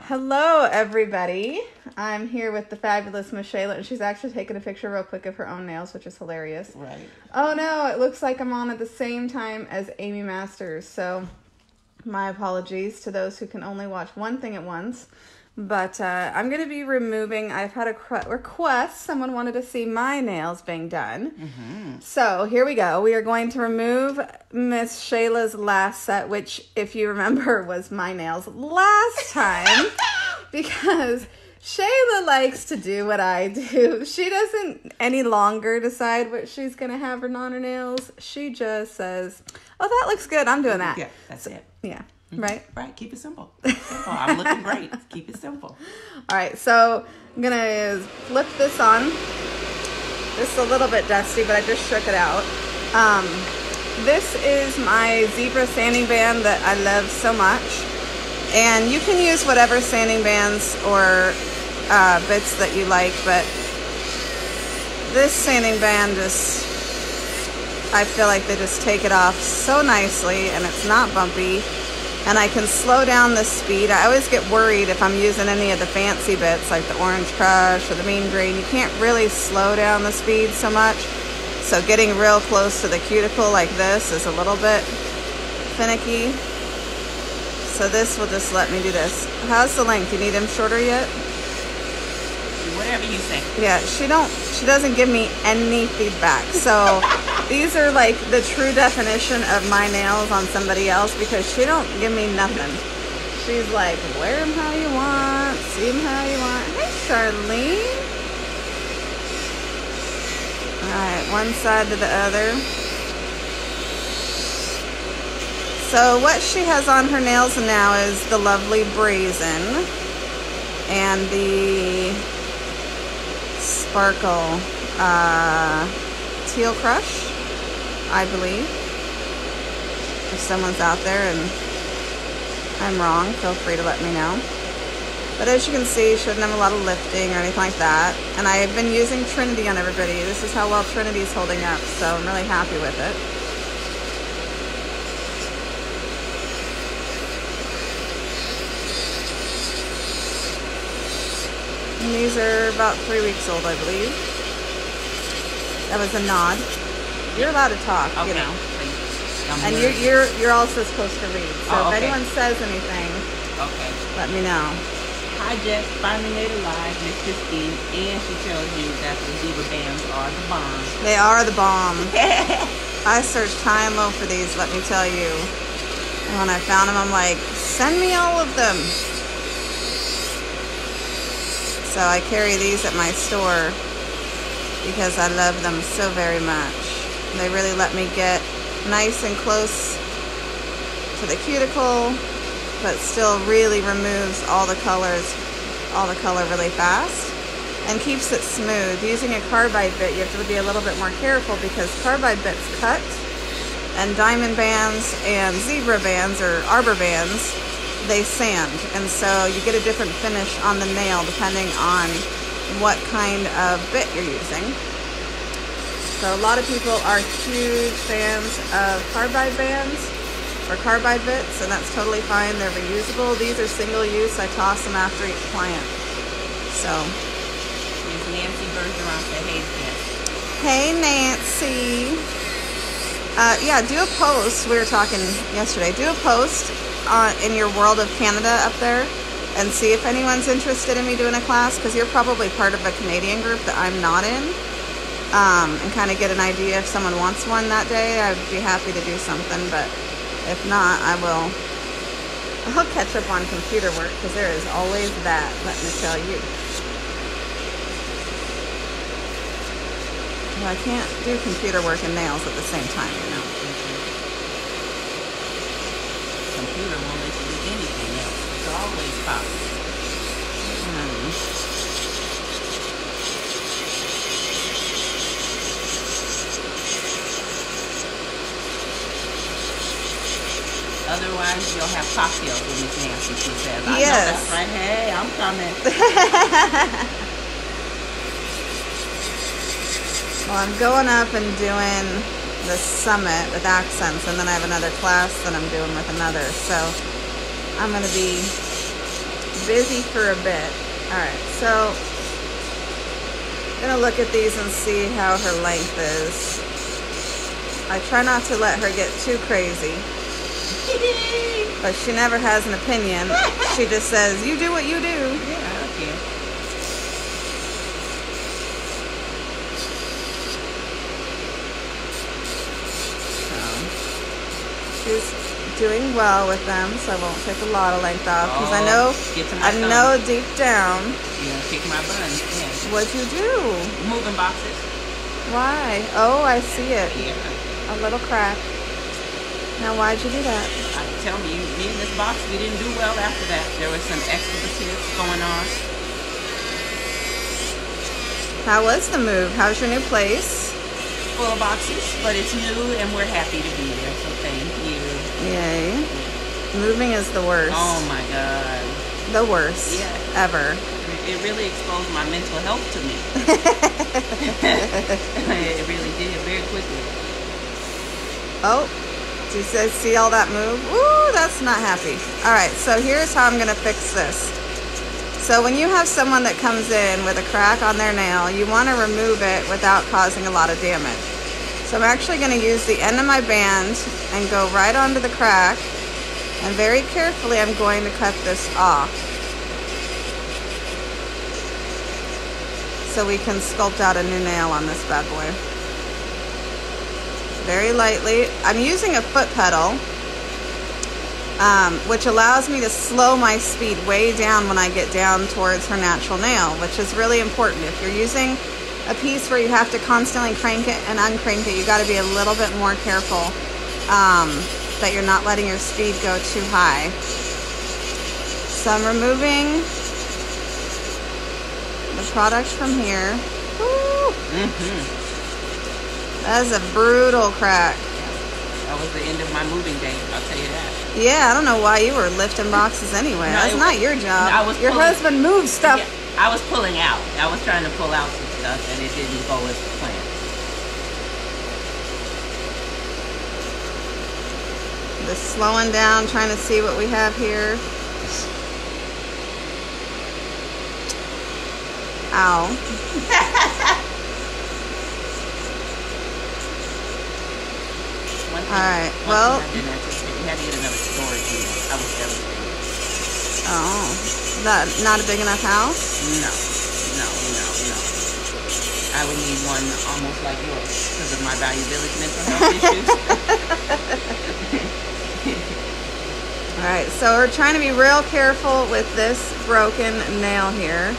Hello, everybody. I'm here with the fabulous Michelle, and she's actually taking a picture real quick of her own nails, which is hilarious. Right. Oh no, it looks like I'm on at the same time as Amy Masters, so my apologies to those who can only watch one thing at once. But uh, I'm going to be removing, I've had a request. Someone wanted to see my nails being done. So here we go. We are going to remove Miss Shayla's last set, which, if you remember, was my nails last time. because Shayla likes to do what I do. She doesn't any longer decide what she's going to have on her nails. She just says, Oh, that looks good. I'm doing that. Yeah, that's it. Yeah. Right? Right. Keep it simple. Simple. I'm looking great. Keep it simple. All right, so I'm gonna flip this on. This is a little bit dusty, but I just shook it out. Um, this is my zebra sanding band that I love so much, and you can use whatever sanding bands or uh, bits that you like, but this sanding band just I feel like they just take it off so nicely, and it's not bumpy and I can slow down the speed. I always get worried if I'm using any of the fancy bits like the Orange Crush or the Mean Green. You can't really slow down the speed so much. So getting real close to the cuticle like this is a little bit finicky. So this will just let me do this. How's the length? You need them shorter yet? Whatever you say. Yeah, she don't she doesn't give me any feedback. So these are like the true definition of my nails on somebody else because she don't give me nothing. She's like, wear them how you want, see them how you want. Hey, Charlene. All right, one side to the other. So what she has on her nails now is the lovely brazen and the sparkle uh, teal crush, I believe. If someone's out there and I'm wrong, feel free to let me know. But as you can see, doesn't have a lot of lifting or anything like that. And I've been using Trinity on everybody. This is how well Trinity's holding up, so I'm really happy with it. And these are about three weeks old, I believe. That was a nod. You're allowed to talk, Okay. you know. And you're, you're you're also supposed to read. So Oh, if anyone says anything, Okay. let me know. Hi, Jess. Finally made it live. Miss Christine. And she tells you that the zebra bands are the bomb. They are the bomb. I searched high and low for these, let me tell you. And when I found them, I'm like, send me all of them. So I carry these at my store because I love them so very much. They really let me get nice and close to the cuticle, but still really removes all the colors, all the color really fast and keeps it smooth. Using a carbide bit, you have to be a little bit more careful because carbide bits cut, and diamond bands and zebra bands or arbor bands, they sand, and so you get a different finish on the nail depending on what kind of bit you're using. So a lot of people are huge fans of carbide bands or carbide bits, and that's totally fine. They're reusable. These are single use. I toss them after each client. So Miss Nancy Bergeron Hey Nancy. Uh, yeah, do a post. We were talking yesterday. Do a post uh, in your world of Canada up there and see if anyone's interested in me doing a class because you're probably part of a Canadian group that I'm not in. Um, and kind of get an idea if someone wants one that day. I'd be happy to do something, but if not, I will. I'll catch up on computer work because there is always that. Let me tell you. Well, I can't do computer work and nails at the same time, you know. Computer won't let you do anything else. It's always possible. Otherwise, you'll have cocktails with Miss Nancy, she says. I Yes. that's right. Hey, I'm coming. well, I'm going up and doing the summit with Akzentz, and then I have another class that I'm doing with another. So I'm going to be busy for a bit. All right, so I'm gonna look at these and see how her length is. I try not to let her get too crazy, but she never has an opinion. she just says, "You do what you do." Yeah, okay. She's doing well with them, so I won't take a lot of length off because I Oh, know, to my I thumb. know deep down You gonna kick my butt? Yeah. what you do. Moving boxes. Why? Oh, I see it. Yeah. A little crack. Now, why'd you do that? I tell me, me and this box, we didn't do well after that. There was some expletives going on. How was the move? How's your new place? Full of boxes, but it's new and we're happy to be there. So thank you. Yay. Moving is the worst. Oh my God. The worst. Yeah. Ever. It really exposed my mental health to me. it really did very quickly. Oh, do you say- see all that move? Ooh, that's not happy. All right, so here's how I'm gonna fix this. So when you have someone that comes in with a crack on their nail, you wanna remove it without causing a lot of damage. So I'm actually gonna use the end of my band and go right onto the crack. And very carefully, I'm going to cut this off. So we can sculpt out a new nail on this bad boy very lightly. I'm using a foot pedal, um, which allows me to slow my speed way down when I get down towards her natural nail, which is really important. If you're using a piece where you have to constantly crank it and uncrank it, you got to be a little bit more careful um, that you're not letting your speed go too high. So I'm removing the product from here. Woo! Mm-hmm. That is a brutal crack. That was the end of my moving day. I'll tell you that. Yeah, I don't know why you were lifting boxes anyway. No, That's not your job. I was your pulling- husband moves stuff. Yeah, I was pulling out. I was trying to pull out some stuff, and it didn't go as planned. Just slowing down, trying to see what we have here. Ow. All right, well- thing I didn't anticipate. We had to get another storage unit. I was devastated. Oh. That not a big enough house? No. I would need one almost like yours because of my valuability mental health issues. All right, so we're trying to be real careful with this broken nail here.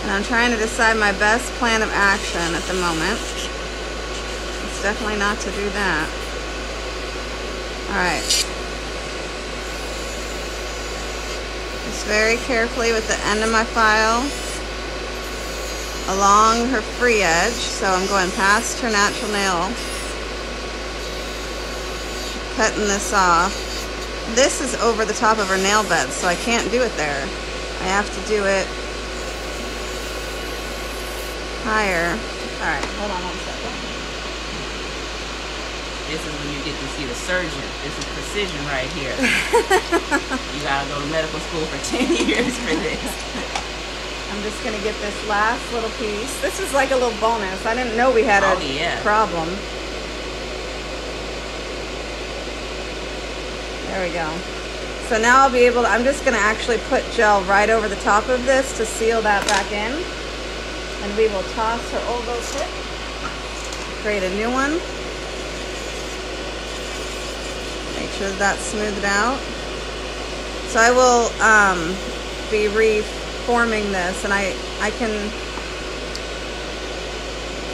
And I'm trying to decide my best plan of action at the moment. It's definitely not to do that. All right. Just very carefully with the end of my file along her free edge. So I'm going past her natural nail cutting this off. This is over the top of her nail bed, so I can't do it there. I have to do it higher. All right, hold on one second. this is when you get to see the surgeon. This is precision right here. you gotta go to medical school for 10 years for this. I'm just gonna get this last little piece. This is like a little bonus. I didn't know we had a Oh, yeah. problem. There we go. So now I'll be able to, I'm just gonna actually put gel right over the top of this to seal that back in. And we will toss her oval tip. Create a new one. Make sure that that's smoothed out. So I will um, be reforming this and I, I can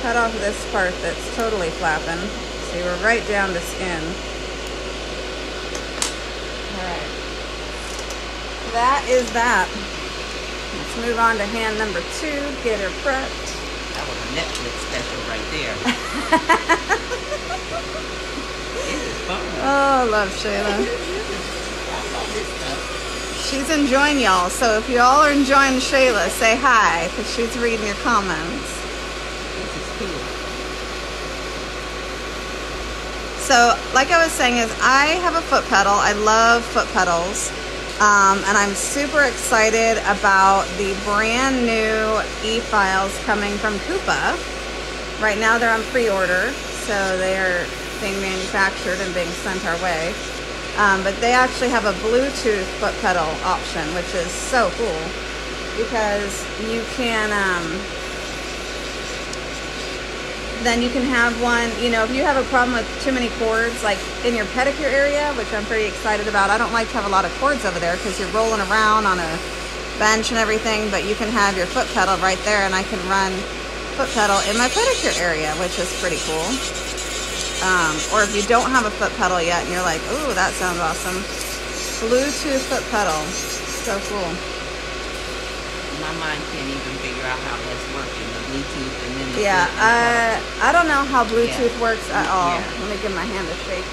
cut off this part that's totally flapping. See, we're right down to skin. Alright. That is that. Let's move on to hand number two, get her prepped. That was a Netflix special right there. Oh, love Shayla. She's enjoying y'all, so if y'all are enjoying Shayla, say hi, because she's reading your comments. This is cool. So, like I was saying, is I have a foot pedal. I love foot pedals. Um, and I'm super excited about the brand new e-files coming from Kupa. Right now they're on pre-order, so they are being manufactured and being sent our way. Um, but they actually have a Bluetooth foot pedal option, which is so cool because you can um, then you can have one, you know, if you have a problem with too many cords, like in your pedicure area, which I'm pretty excited about. I don't like to have a lot of cords over there because you're rolling around on a bench and everything, but you can have your foot pedal right there and I can run foot pedal in my pedicure area, which is pretty cool. Um, or if you don't have a foot pedal yet and you're like, ooh, that sounds awesome. Bluetooth foot pedal. So cool my mind can't even figure out how that's working. The Bluetooth and then the yeah. Uh, I don't know how Bluetooth yeah. works at all. Yeah. Let me give my hand a shake.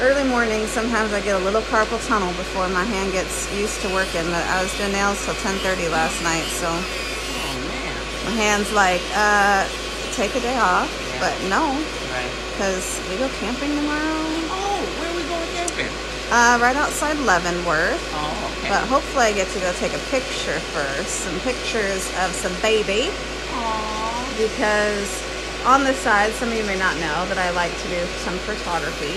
Early morning, sometimes I get a little carpal tunnel before my hand gets used to working. But I was doing nails till 10:30 last night, so oh, man. my hand's like, uh, take a day off. Yeah. But no, right? Because we go camping tomorrow. Oh, where are we going camping? Uh, right outside Leavenworth. Oh, okay. But hopefully I get to go take a picture first. Some pictures of some baby. Aww. Because on the side, some of you may not know that I like to do some photography.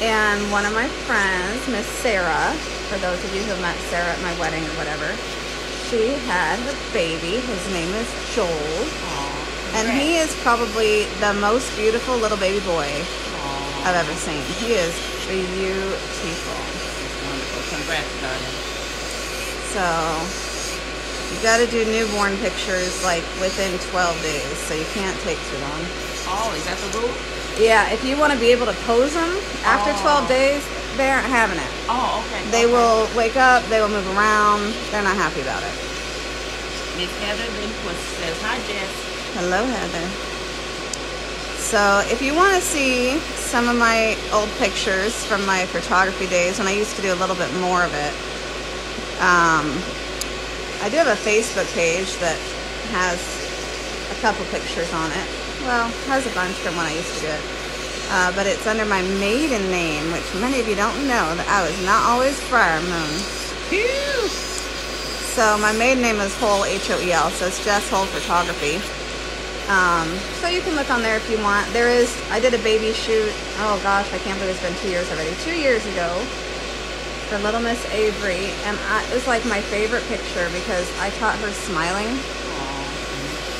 And one of my friends, Miss Sarah, for those of you who met Sarah at my wedding or whatever, she had a baby. His name is Joel. Aww. And he is probably the most beautiful little baby boy Aww. I've ever seen. He is beautiful. That's wonderful. Congrats, darling. So you got to do newborn pictures like within 12 days, so you can't take too long. Oh, is that the rule? Yeah, if you want to be able to pose them after Oh. 12 days, they aren't having it. Oh, okay. They okay. will wake up, they will move around, they're not happy about it. Miss Heather Lindquist says, Hi, Jess. Hello, Heather. So, if you want to see some of my old pictures from my photography days when I used to do a little bit more of it, um, I do have a Facebook page that has a couple pictures on it. Well, has a bunch from when I used to do it. Uh, but it's under my maiden name, which many of you don't know that I was not always Friar Moon. Phew. So my maiden name is Hoel, H-O-E-L, so it's Jess Hoel Photography. Um, so you can look on there if you want. There is, I did a baby shoot, oh gosh, I can't believe it's been two years already. Two years ago for Little Miss Avery, and I, it was like my favorite picture because I caught her smiling,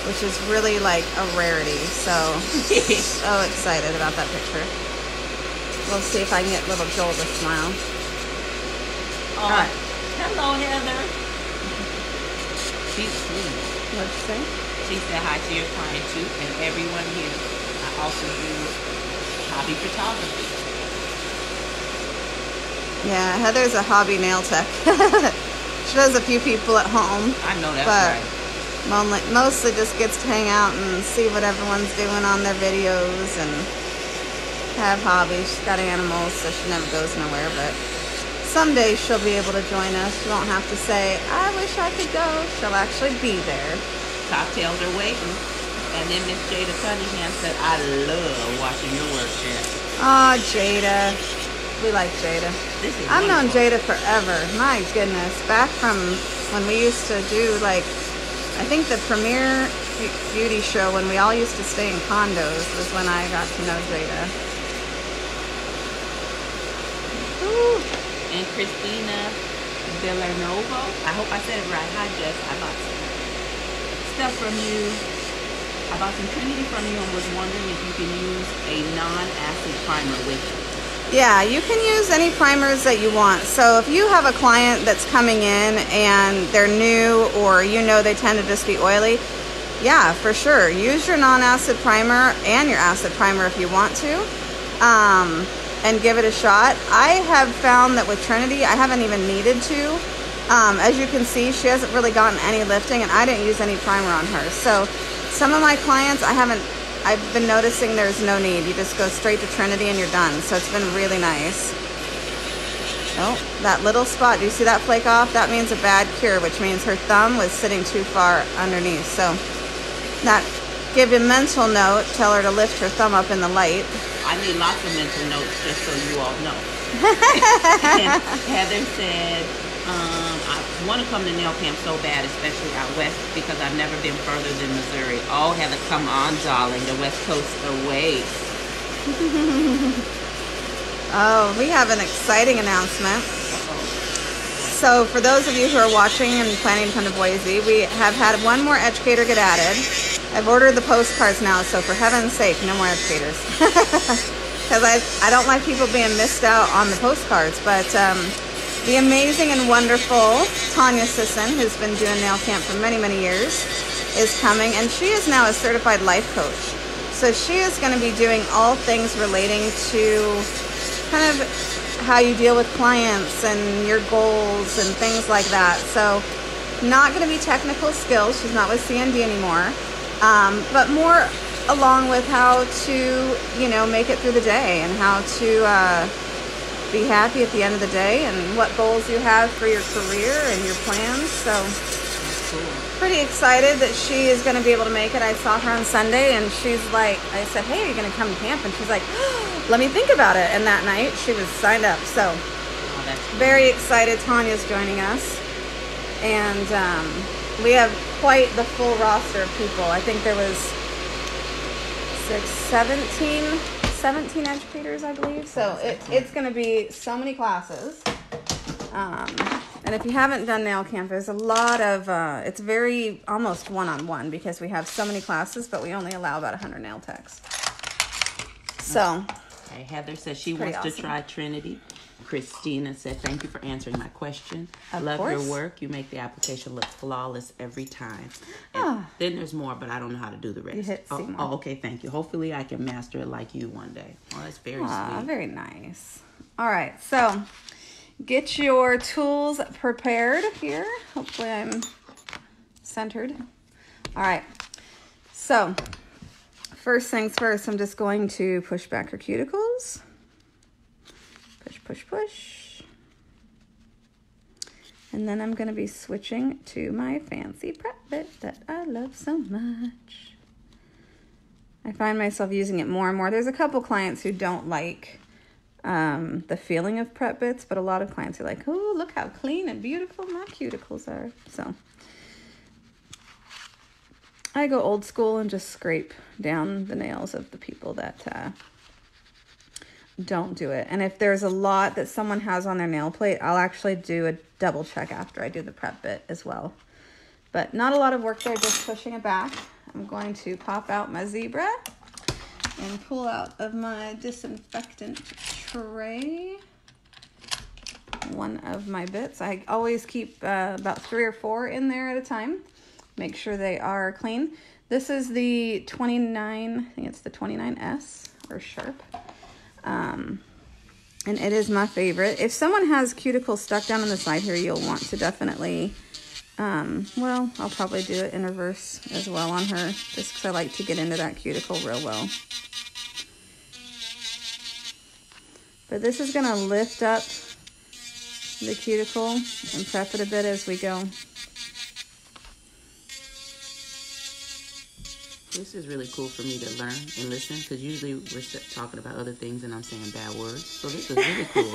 which is really like a rarity. So, so excited about that picture. We'll see if I can get little Joel to smile. Oh. Hello, Heather. She's sweet. What'd you say? She said hi to your client too, and everyone here. I also do hobby photography. Yeah, Heather's a hobby nail tech. she does a few people at home. I know that's But- right. Mostly, mostly just gets to hang out and see what everyone's doing on their videos and have hobbies. She's got animals, so she never goes nowhere. But someday she'll be able to join us. She won't have to say, I wish I could go. She'll actually be there. Cocktails are waiting. And then Miss Jada Cunningham said, I love watching your work, Jess. Oh, Jada. We like Jada. I've known. Jada forever. My goodness. Back from when we used to do like, I think the premiere beauty show when we all used to stay in condos was when I got to know Jada. Ooh. And Christina Villanova. I hope I said it right. Hi, Jess. I bought some stuff from you. I bought some Trinity from you and was wondering if you can use a non-acid primer with it. Yeah, you can use any primers that you want. So if you have a client that's coming in and they're new or you know they tend to just be oily, yeah, for sure. Use your non-acid primer and your acid primer if you want to. Um, and give it a shot. I have found that with Trinity, I haven't even needed to. Um, as you can see, she hasn't really gotten any lifting and I didn't use any primer on her. So some of my clients, I haven't I've been noticing there's no need. You just go straight to Trinity and you're done. So it's been really nice. Oh, that little spot. Do you see that flake off? That means a bad cure, which means her thumb was sitting too far underneath. So that give a mental note. Tell her to lift her thumb up in the light. I need lots of mental notes just so you all know. Heather said, um, want to come to nail camp so bad, especially out west, because I've never been further than Missouri. Oh, Heather, come on, darling. The West Coast awaits. oh, we have an exciting announcement. So, for those of you who are watching and planning to come to Boise, we have had one more educator get added. I've ordered the postcards now, so for heaven's sake, no more educators. Because I, I don't like people being missed out on the postcards. But um, the amazing and wonderful Tanya Sisson, who's been doing nail camp for many, many years, is coming. And she is now a certified life coach. So she is going to be doing all things relating to kind of how you deal with clients and your goals and things like that. So, not going to be technical skills. She's not with CND anymore, um, but more along with how to, you know, make it through the day and how to uh, be happy at the end of the day and what goals you have for your career and your plans. So, pretty excited that she is going to be able to make it. I saw her on Sunday and she's like, I said, hey, are you going to come to camp? And she's like, oh, let me think about it. And that night she was signed up. So oh, very excited. Tanya's joining us. And um, we have quite the full roster of people. I think there was six, 17, 17 educators, I believe. So it, it's going to be so many classes. Um, and if you haven't done nail camp, there's a lot of, uh, it's very almost one-on-one because we have so many classes, but we only allow about 100 nail techs. So. Okay, Heather says she wants awesome. to try Trinity. Christina said, thank you for answering my question. I love course. your work. You make the application look flawless every time. Oh. Then there's more, but I don't know how to do the rest. You hit oh, oh, okay, thank you. Hopefully I can master it like you one day. Oh, that's very Aww, sweet. very nice. All right, so Get your tools prepared here. Hopefully I'm centered. All right. So first things first, I'm just going to push back her cuticles. Push, push. And then I'm going to be switching to my fancy prep bit that I love so much. I find myself using it more and more. There's a couple clients who don't like um, the feeling of prep bits, but a lot of clients are like, oh, look how clean and beautiful my cuticles are. So I go old school and just scrape down the nails of the people that uh, don't do it. And if there's a lot that someone has on their nail plate, I'll actually do a double check after I do the prep bit as well. But not a lot of work there, just pushing it back. I'm going to pop out my zebra and pull out of my disinfectant tray one of my bits. I always keep uh, about three or four in there at a time. Make sure they are clean. This is the 29, I think it's the 29S or Sharp. Um, and it is my favorite. If someone has cuticles stuck down on the side here, you'll want to definitely, um, well, I'll probably do it in reverse as well on her, just because I like to get into that cuticle real well. But this is going to lift up the cuticle and prep it a bit as we go. This is really cool for me to learn and listen because usually we're talking about other things and I'm saying bad words. So this is really cool.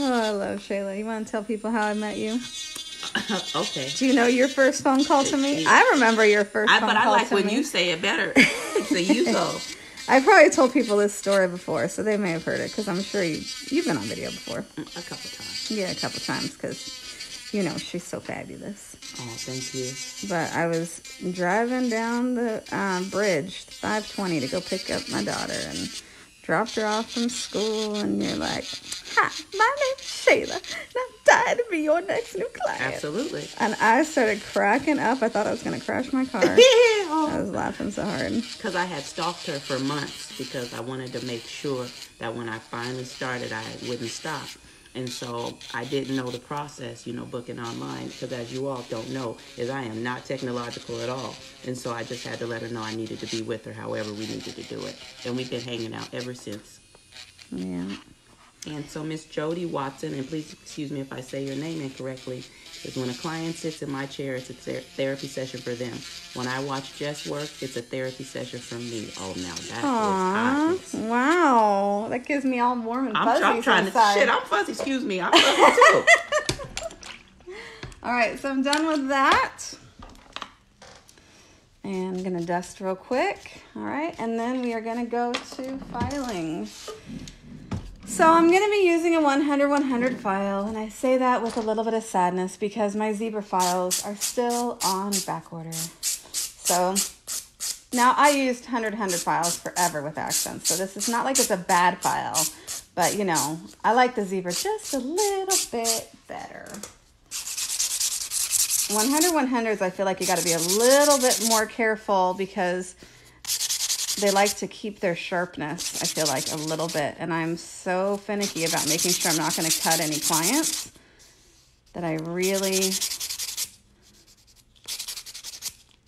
oh, I love Shayla. You want to tell people how I met you? okay. Do you know your first phone call to me? I remember your first I, phone but call I like to when me. you say it better. so you go. I probably told people this story before, so they may have heard it because I'm sure you, you've been on video before. Mm, a couple times. Yeah, a couple times because, you know, she's so fabulous. Oh, thank you. But I was driving down the um, bridge, 520, to go pick up my daughter and dropped her off from school, and you're like, Hi, my name's Shayla, and I'm dying to be your next new client. Absolutely. And I started cracking up. I thought I was going to crash my car. I was laughing so hard. Because I had stalked her for months because I wanted to make sure that when I finally started, I wouldn't stop. And so I didn't know the process, you know, booking online, because as you all don't know, is I am not technological at all. And so I just had to let her know I needed to be with her however we needed to do it. And we've been hanging out ever since. Yeah. And so Miss Jody Watson, and please excuse me if I say your name incorrectly, Because when a client sits in my chair, it's a ther- therapy session for them. When I watch Jess work, it's a therapy session for me. Oh, now that Aww, is wow. That gives me all warm and I'm, fuzzy I'm trying inside. to shit. I'm fuzzy. Excuse me. I'm fuzzy too. All right, so I'm done with that. And I'm gonna dust real quick. All right, and then we are gonna go to filing. So I'm gonna be using a 100 100 file, and I say that with a little bit of sadness because my zebra files are still on back order. So now I used 100 100 files forever with Akzentz, so this is not like it's a bad file, but you know, I like the zebra just a little bit better. 100 100s, I feel like you got to be a little bit more careful because they like to keep their sharpness, I feel like, a little bit. And I'm so finicky about making sure I'm not going to cut any clients that I really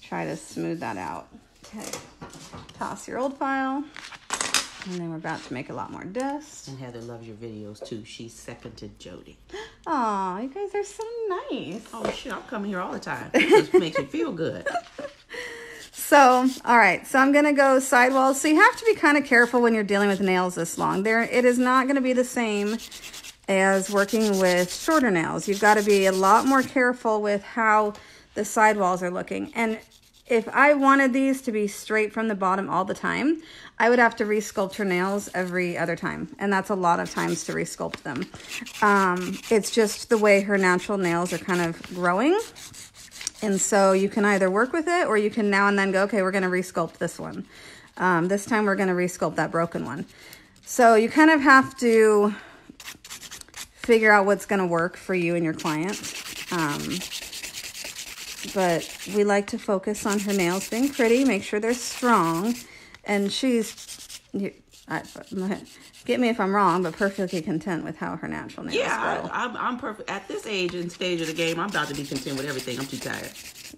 try to smooth that out. Okay, toss your old file. And then we're about to make a lot more dust. And Heather loves your videos too. She seconded Jody. Aw, you guys are so nice. Oh shit, I'm coming here all the time. This makes me feel good. So, all right, so I'm gonna go sidewalls. So you have to be kind of careful when you're dealing with nails this long. There, it is not gonna be the same as working with shorter nails. You've got to be a lot more careful with how the sidewalls are looking. And if I wanted these to be straight from the bottom all the time, I would have to resculpt her nails every other time. And that's a lot of times to resculpt them. Um, it's just the way her natural nails are kind of growing. And so you can either work with it or you can now and then go, okay, we're going to resculpt this one. Um, this time we're going to resculpt that broken one. So you kind of have to figure out what's going to work for you and your client. Um, but we like to focus on her nails being pretty, make sure they're strong. And she's, get me if I'm wrong, but perfectly content with how her natural nails Yeah, grow. I, I'm, I'm perfect. At this age and stage of the game, I'm about to be content with everything. I'm too tired.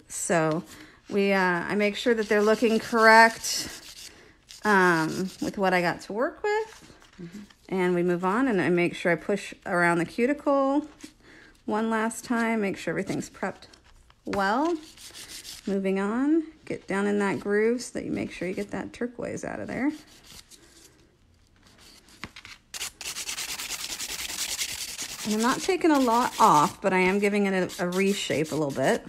So we, uh, I make sure that they're looking correct um, with what I got to work with. And we move on and I make sure I push around the cuticle one last time, make sure everything's prepped well. Moving on, get down in that groove so that you make sure you get that turquoise out of there. And I'm not taking a lot off, but I am giving it a, a reshape a little bit.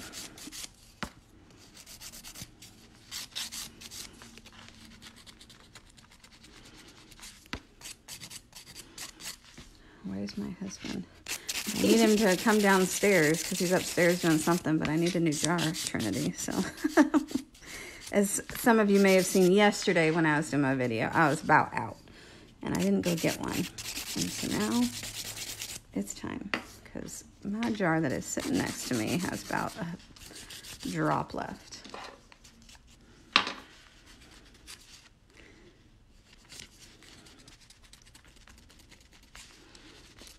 Where's my husband? I need him to come downstairs because he's upstairs doing something, but I need a new jar, Trinity. So, as some of you may have seen yesterday when I was doing my video, I was about out and I didn't go get one. And so now it's time because my jar that is sitting next to me has about a drop left.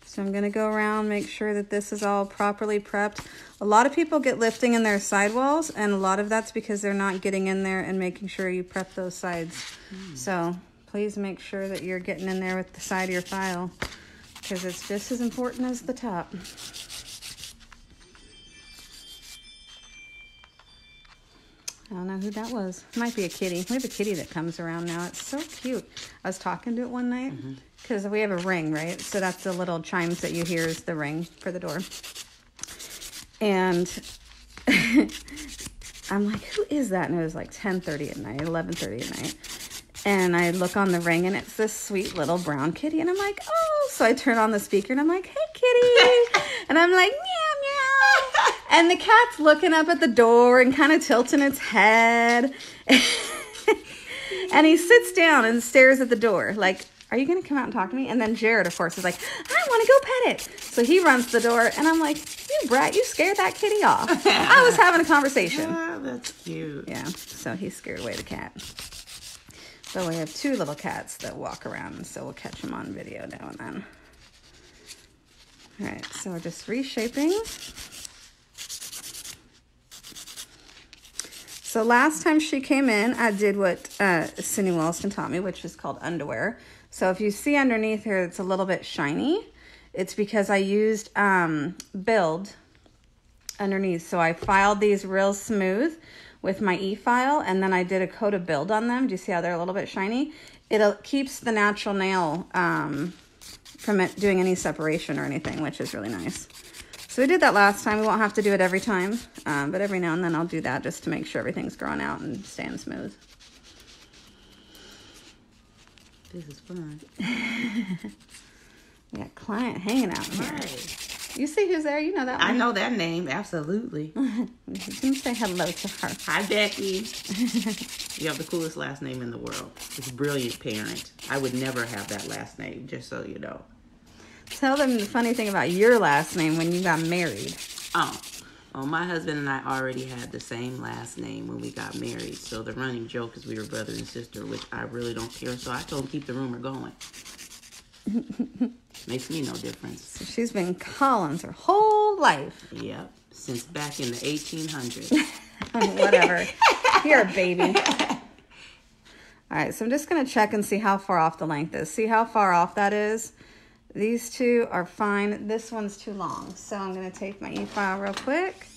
So I'm going to go around, make sure that this is all properly prepped. A lot of people get lifting in their sidewalls, and a lot of that's because they're not getting in there and making sure you prep those sides. Hmm. So please make sure that you're getting in there with the side of your file because it's just as important as the top. I don't know who that was. Might be a kitty. We have a kitty that comes around now. It's so cute. I was talking to it one night mm-hmm. because we have a ring, right? So that's the little chimes that you hear is the ring for the door. And I'm like, who is that? And it was like 10:30 at night, 11:30 at night. And I look on the ring and it's this sweet little brown kitty. And I'm like, oh. So I turn on the speaker and I'm like, hey, kitty. and I'm like, meow, meow. And the cat's looking up at the door and kind of tilting its head. and he sits down and stares at the door like, are you going to come out and talk to me? And then Jared, of course, is like, I want to go pet it. So he runs to the door and I'm like, you brat, you scared that kitty off. I was having a conversation. Ah, that's cute. Yeah, so he scared away the cat. So we have two little cats that walk around, so we'll catch them on video now and then. All right, so we're just reshaping. So last time she came in, I did what uh, Cindy Wilson taught me, which is called underwear. So if you see underneath here, it's a little bit shiny. It's because I used um, Build underneath. So I filed these real smooth with my e-file and then I did a coat of build on them. Do you see how they're a little bit shiny? It keeps the natural nail um, from it doing any separation or anything, which is really nice. So we did that last time. We won't have to do it every time, um, but every now and then I'll do that just to make sure everything's grown out and staying smooth. This is fun. we got client hanging out here. Right. You see who's there? You know that one. I know that name, absolutely. you say hello to her. Hi, Becky. you have the coolest last name in the world. It's brilliant parent. I would never have that last name, just so you know. Tell them the funny thing about your last name when you got married. Oh. Well, my husband and I already had the same last name when we got married. So the running joke is we were brother and sister, which I really don't care. So I told him keep the rumor going. Makes me no difference. So she's been Collins her whole life. Yep. Since back in the 1800s. Whatever. You're a baby. All right, so I'm just going to check and see how far off the length is. See how far off that is? These two are fine. This one's too long. So I'm going to take my e-file real quick.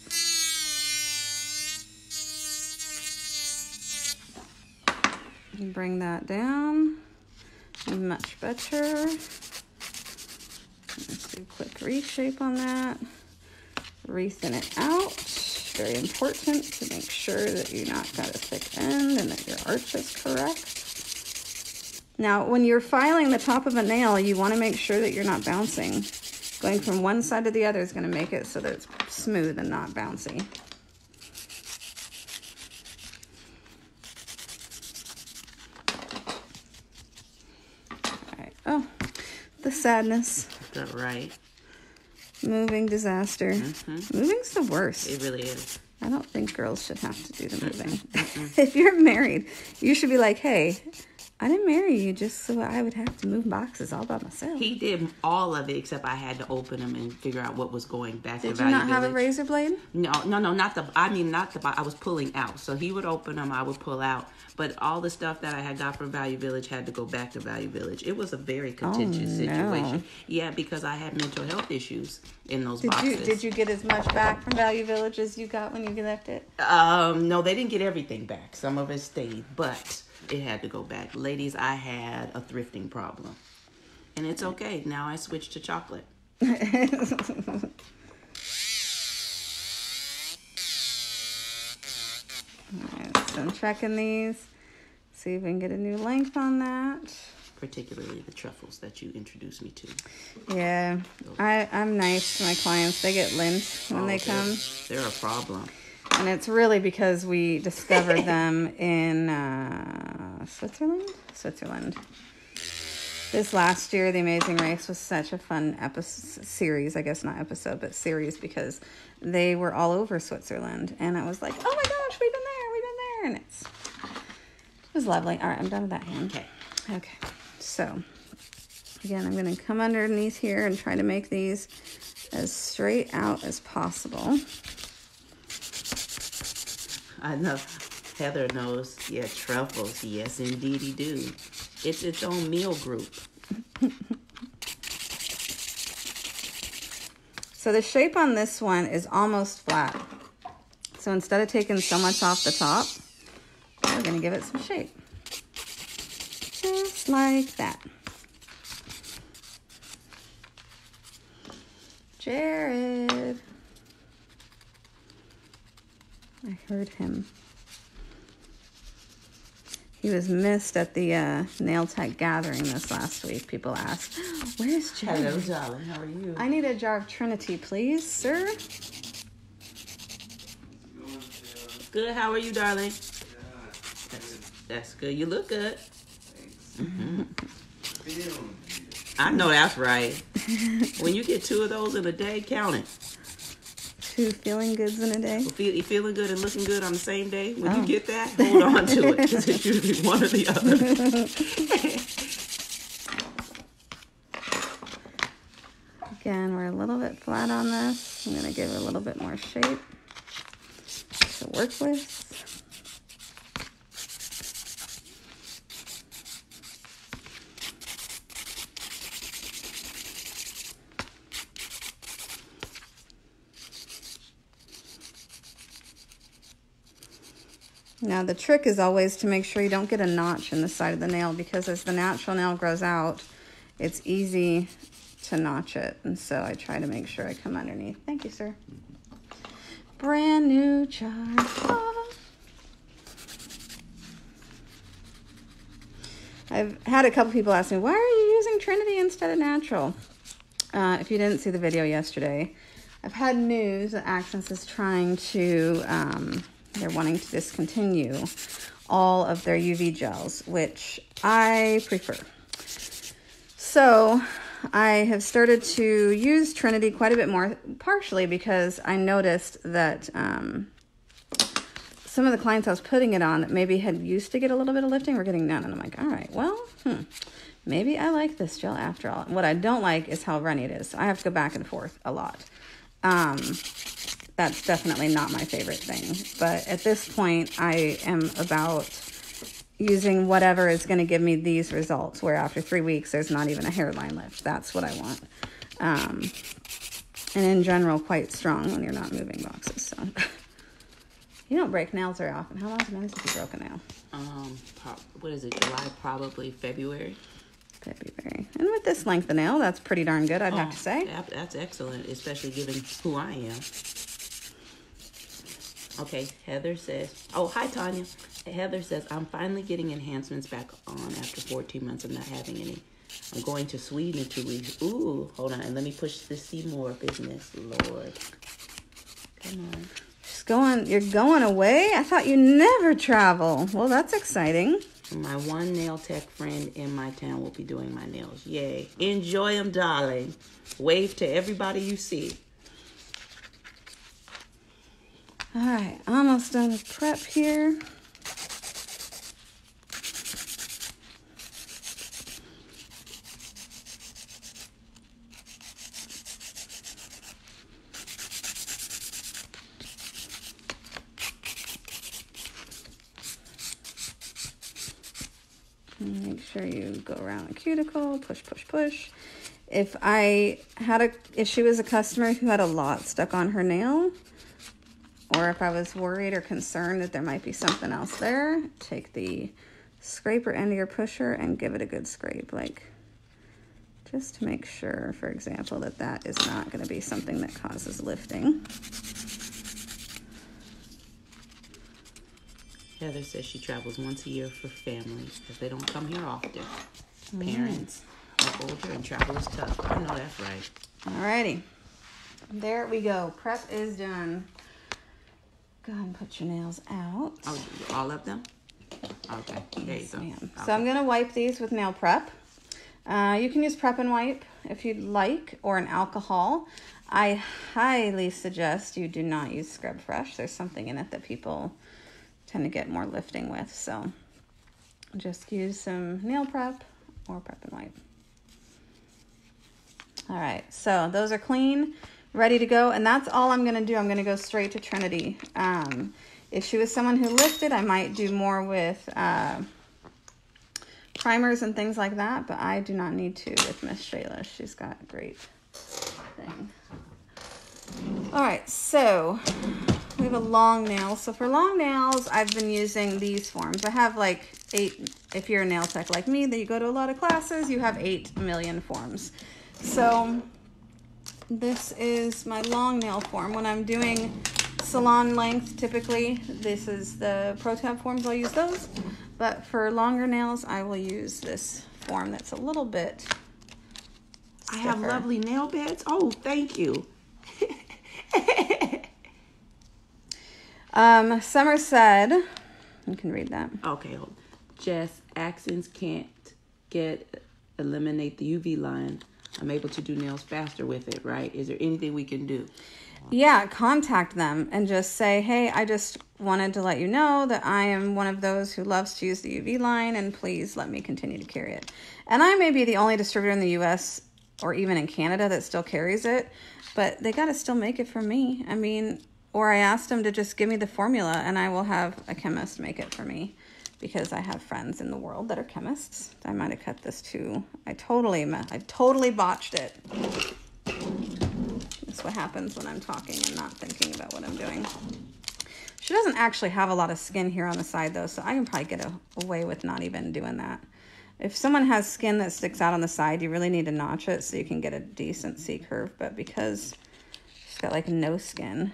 And bring that down. Much better. Let's do a quick reshape on that. Rethin it out. Very important to make sure that you're not got a thick end and that your arch is correct. Now, when you're filing the top of a nail, you want to make sure that you're not bouncing. Going from one side to the other is going to make it so that it's smooth and not bouncy. All right. Oh, the sadness. That right. Moving disaster. Mm -hmm. Moving's the worst. It really is. I don't think girls should have to do the moving. If you're married, you should be like, hey, I didn't marry you just so I would have to move boxes all by myself. He did all of it except I had to open them and figure out what was going back. Did you not have a razor blade? No, no, no, not the. I mean, not the. I was pulling out, so he would open them, I would pull out. But all the stuff that I had got from Value Village had to go back to Value Village. It was a very contentious oh, no. situation. Yeah, because I had mental health issues in those did boxes. You, did you get as much back from Value Village as you got when you left it? Um, no, they didn't get everything back. Some of it stayed, but it had to go back. Ladies, I had a thrifting problem. And it's okay. Now I switched to chocolate. right, so I'm checking these. See if we can get a new length on that. Particularly the truffles that you introduced me to. Yeah, I, I'm nice to my clients. They get lint when oh, they come. They're, they're a problem. And it's really because we discovered them in uh, Switzerland. Switzerland. This last year, The Amazing Race was such a fun episode series. I guess not episode, but series because they were all over Switzerland, and I was like, "Oh my gosh, we've been there, we've been there," and it's it was lovely. All right, I'm done with that hand. Okay. Okay. So again, I'm going to come underneath here and try to make these as straight out as possible. I know Heather knows. Yeah, truffles. Yes, indeedy do. It's its own meal group. so the shape on this one is almost flat. So instead of taking so much off the top, going to give it some shape. Just like that. Jared. I heard him. He was missed at the uh, nail tech gathering this last week. People asked, Where's Jared? Hello, darling. How are you? I need a jar of Trinity, please, sir. Good. How are you, darling? That's, that's good. You look good. Mm-hmm. I know that's right. when you get two of those in a day, count it two feeling goods in a day? Well, feel, feeling good and looking good on the same day. When oh. you get that, hold on to it because it's usually one or the other. Again, we're a little bit flat on this. I'm going to give it a little bit more shape to work with. Now the trick is always to make sure you don't get a notch in the side of the nail because as the natural nail grows out, it's easy to notch it. And so I try to make sure I come underneath. Thank you, sir. Brand new jar. Ah. I've had a couple people ask me, why are you using Trinity instead of natural? Uh, if you didn't see the video yesterday, I've had news that Akzentz is trying to um, they're wanting to discontinue all of their UV gels, which I prefer. So I have started to use Trinity quite a bit more, partially because I noticed that um, some of the clients I was putting it on that maybe had used to get a little bit of lifting were getting none. And I'm like, all right, well, hmm, maybe I like this gel after all. What I don't like is how runny it is. So I have to go back and forth a lot. Um, that's definitely not my favorite thing. But at this point, I am about using whatever is going to give me these results, where after three weeks, there's not even a hairline lift. That's what I want. Um, and in general, quite strong when you're not moving boxes. So you don't break nails very often. How long's been since you broke a nail? Um, what is it? July, probably February. February. And with this length of nail, that's pretty darn good, I'd oh, have to say. That's excellent, especially given who I am. Okay, Heather says, oh, hi, Tanya. Heather says, I'm finally getting enhancements back on after 14 months of not having any. I'm going to Sweden in two weeks. Ooh, hold on. And let me push the see more business, Lord. Come on. Just going, you're going away? I thought you never travel. Well, that's exciting. My one nail tech friend in my town will be doing my nails. Yay. Enjoy them, darling. Wave to everybody you see. All right, almost done with prep here. Make sure you go around the cuticle, push, push, push. If I had a, if she was a customer who had a lot stuck on her nail, or if I was worried or concerned that there might be something else there, take the scraper end of your pusher and give it a good scrape, like just to make sure, for example, that that is not going to be something that causes lifting. Heather says she travels once a year for family because they don't come here often. Mm. Parents are older and travel is tough. I know that's right. Alrighty. There we go. Prep is done. Go ahead and put your nails out. Oh, all of them? Okay, there yes, you go. Okay. So I'm going to wipe these with nail prep. Uh, you can use prep and wipe if you'd like, or an alcohol. I highly suggest you do not use Scrub Fresh. There's something in it that people tend to get more lifting with. So just use some nail prep or prep and wipe. All right, so those are clean ready to go. And that's all I'm going to do. I'm going to go straight to Trinity. Um, if she was someone who lifted, I might do more with uh, primers and things like that. But I do not need to with Miss Shayla. She's got a great thing. All right, so we have a long nail. So for long nails, I've been using these forms. I have like eight, if you're a nail tech like me, that you go to a lot of classes, you have eight million forms. So this is my long nail form. When I'm doing salon length, typically, this is the Pro Tab forms, I'll use those. But for longer nails, I will use this form that's a little bit. I have lovely nail beds. Oh, thank you. um, Summer said, you can read that. Okay, hold. Jess, Akzentz can't get eliminate the UV line I'm able to do nails faster with it, right? Is there anything we can do? Yeah, contact them and just say, hey, I just wanted to let you know that I am one of those who loves to use the UV line and please let me continue to carry it. And I may be the only distributor in the US or even in Canada that still carries it, but they got to still make it for me. I mean, or I asked them to just give me the formula and I will have a chemist make it for me because I have friends in the world that are chemists. I might have cut this too. I totally, I totally botched it. That's what happens when I'm talking and not thinking about what I'm doing. She doesn't actually have a lot of skin here on the side though, so I can probably get a, away with not even doing that. If someone has skin that sticks out on the side, you really need to notch it so you can get a decent C curve. But because she's got like no skin,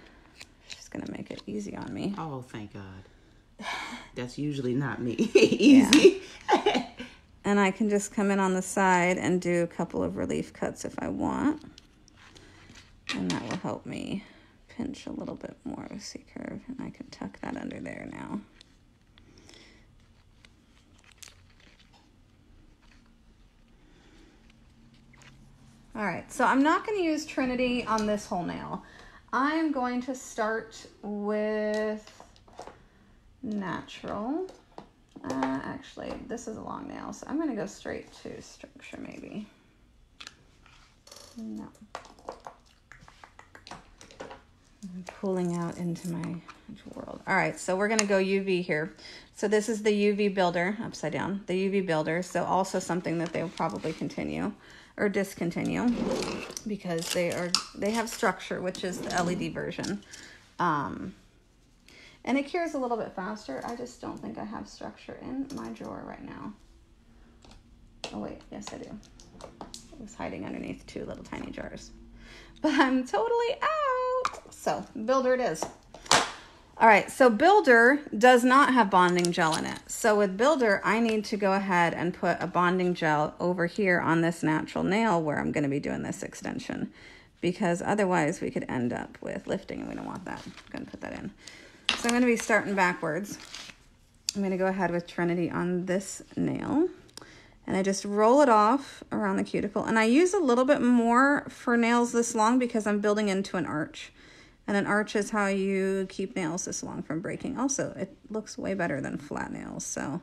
she's gonna make it easy on me. Oh, thank God. That's usually not me. easy. and I can just come in on the side and do a couple of relief cuts if I want. And that will help me pinch a little bit more of a C curve. And I can tuck that under there now. All right, so I'm not going to use Trinity on this whole nail. I'm going to start with natural. Uh, actually, this is a long nail, so I'm going to go straight to structure maybe. No. I'm pulling out into my world. All right, so we're going to go UV here. So this is the UV builder, upside down, the UV builder. So also something that they will probably continue or discontinue because they are they have structure, which is the LED version. Um, and it cures a little bit faster. I just don't think I have structure in my drawer right now. Oh wait, yes I do. It was hiding underneath two little tiny jars. But I'm totally out. So builder it is. All right, so Builder does not have bonding gel in it. So with Builder, I need to go ahead and put a bonding gel over here on this natural nail where I'm gonna be doing this extension because otherwise we could end up with lifting and we don't want that. I'm gonna put that in. So I'm gonna be starting backwards. I'm gonna go ahead with Trinity on this nail and I just roll it off around the cuticle. And I use a little bit more for nails this long because I'm building into an arch. And an arch is how you keep nails this long from breaking. Also, it looks way better than flat nails. So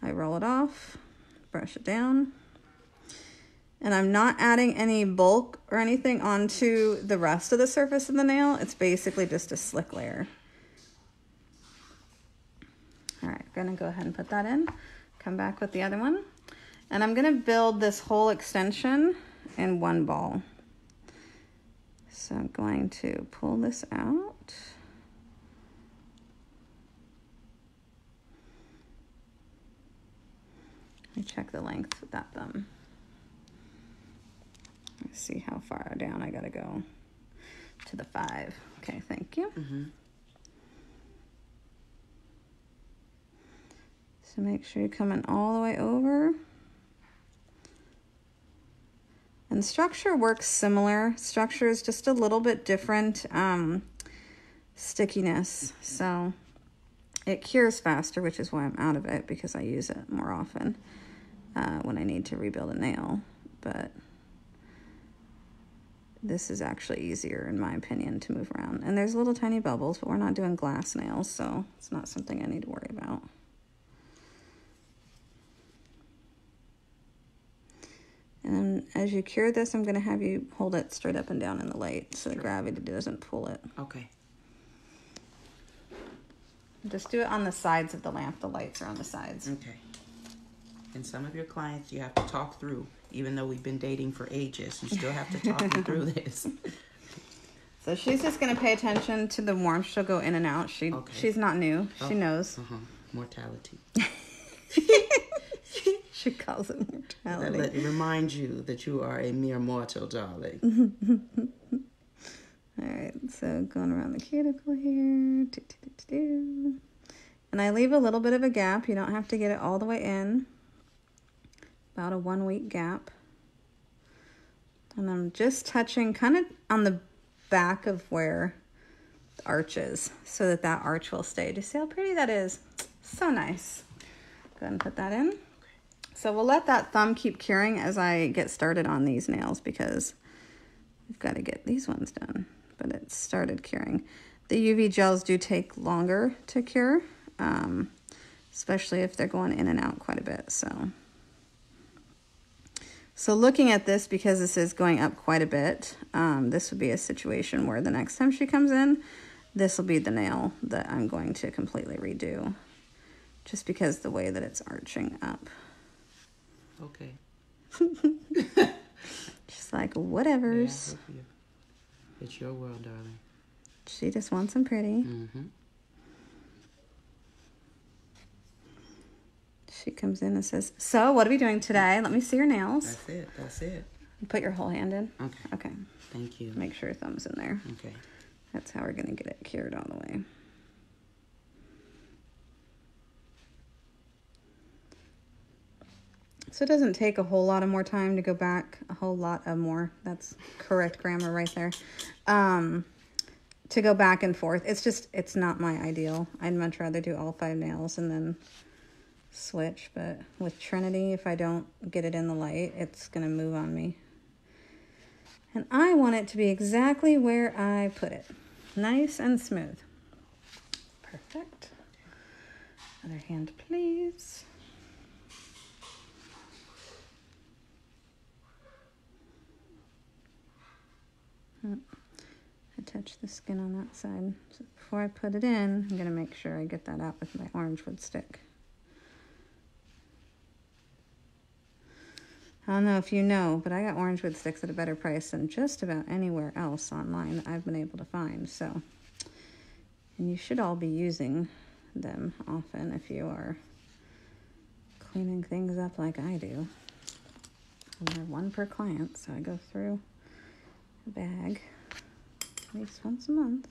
I roll it off, brush it down. And I'm not adding any bulk or anything onto the rest of the surface of the nail. It's basically just a slick layer. All right, gonna go ahead and put that in. Come back with the other one. And I'm gonna build this whole extension in one ball. So I'm going to pull this out. Me check the length with that thumb. Let's see how far down I gotta go to the five. Okay, thank you. Mm -hmm. So make sure you're coming all the way over. And structure works similar. Structure is just a little bit different um, stickiness. So it cures faster, which is why I'm out of it because I use it more often uh, when I need to rebuild a nail. But this is actually easier, in my opinion, to move around. And there's little tiny bubbles, but we're not doing glass nails, so it's not something I need to worry about. And as you cure this, I'm going to have you hold it straight up and down in the light so the gravity doesn't pull it. Okay. Just do it on the sides of the lamp. The lights are on the sides. Okay. And some of your clients you have to talk through. Even though we've been dating for ages, you still have to talk through this. So she's just going to pay attention to the warmth. She'll go in and out. She okay. She's not new. She oh, knows. Uh-huh. Mortality. she calls it mortality. Let me remind you that you are a mere mortal, darling. All right, so going around the cuticle here. And I leave a little bit of a gap. You don't have to get it all the way in. About a one week gap. And I'm just touching kind of on the back of where the arch is so that that arch will stay. Do you see how pretty that is? So nice. Go ahead and put that in. So we'll let that thumb keep curing as I get started on these nails because we've got to get these ones done. But it started curing. The UV gels do take longer to cure, um, especially if they're going in and out quite a bit. So, so looking at this, because this is going up quite a bit, um, this would be a situation where the next time she comes in, this will be the nail that I'm going to completely redo just because the way that it's arching up. Okay. She's like, whatevers. Yeah. It's your world, darling. She just wants them pretty. Mm-hmm. She comes in and says, So, what are we doing today? Let me see your nails. That's it. That's it. Put your whole hand in. Okay. Okay. Thank you. Make sure your thumb's in there. Okay. That's how we're going to get it cured all the way. So it doesn't take a whole lot of more time to go back. A whole lot of more. That's correct grammar right there. Um, to go back and forth. It's just, it's not my ideal. I'd much rather do all five nails and then switch. But with Trinity, if I don't get it in the light, it's going to move on me. And I want it to be exactly where I put it. Nice and smooth. Perfect. Other hand, please. I touch the skin on that side. So before I put it in, I'm going to make sure I get that out with my orange wood stick. I don't know if you know, but I got orange wood sticks at a better price than just about anywhere else online that I've been able to find. So, and you should all be using them often if you are cleaning things up like I do. And they're one per client, so I go through bag at least once a month.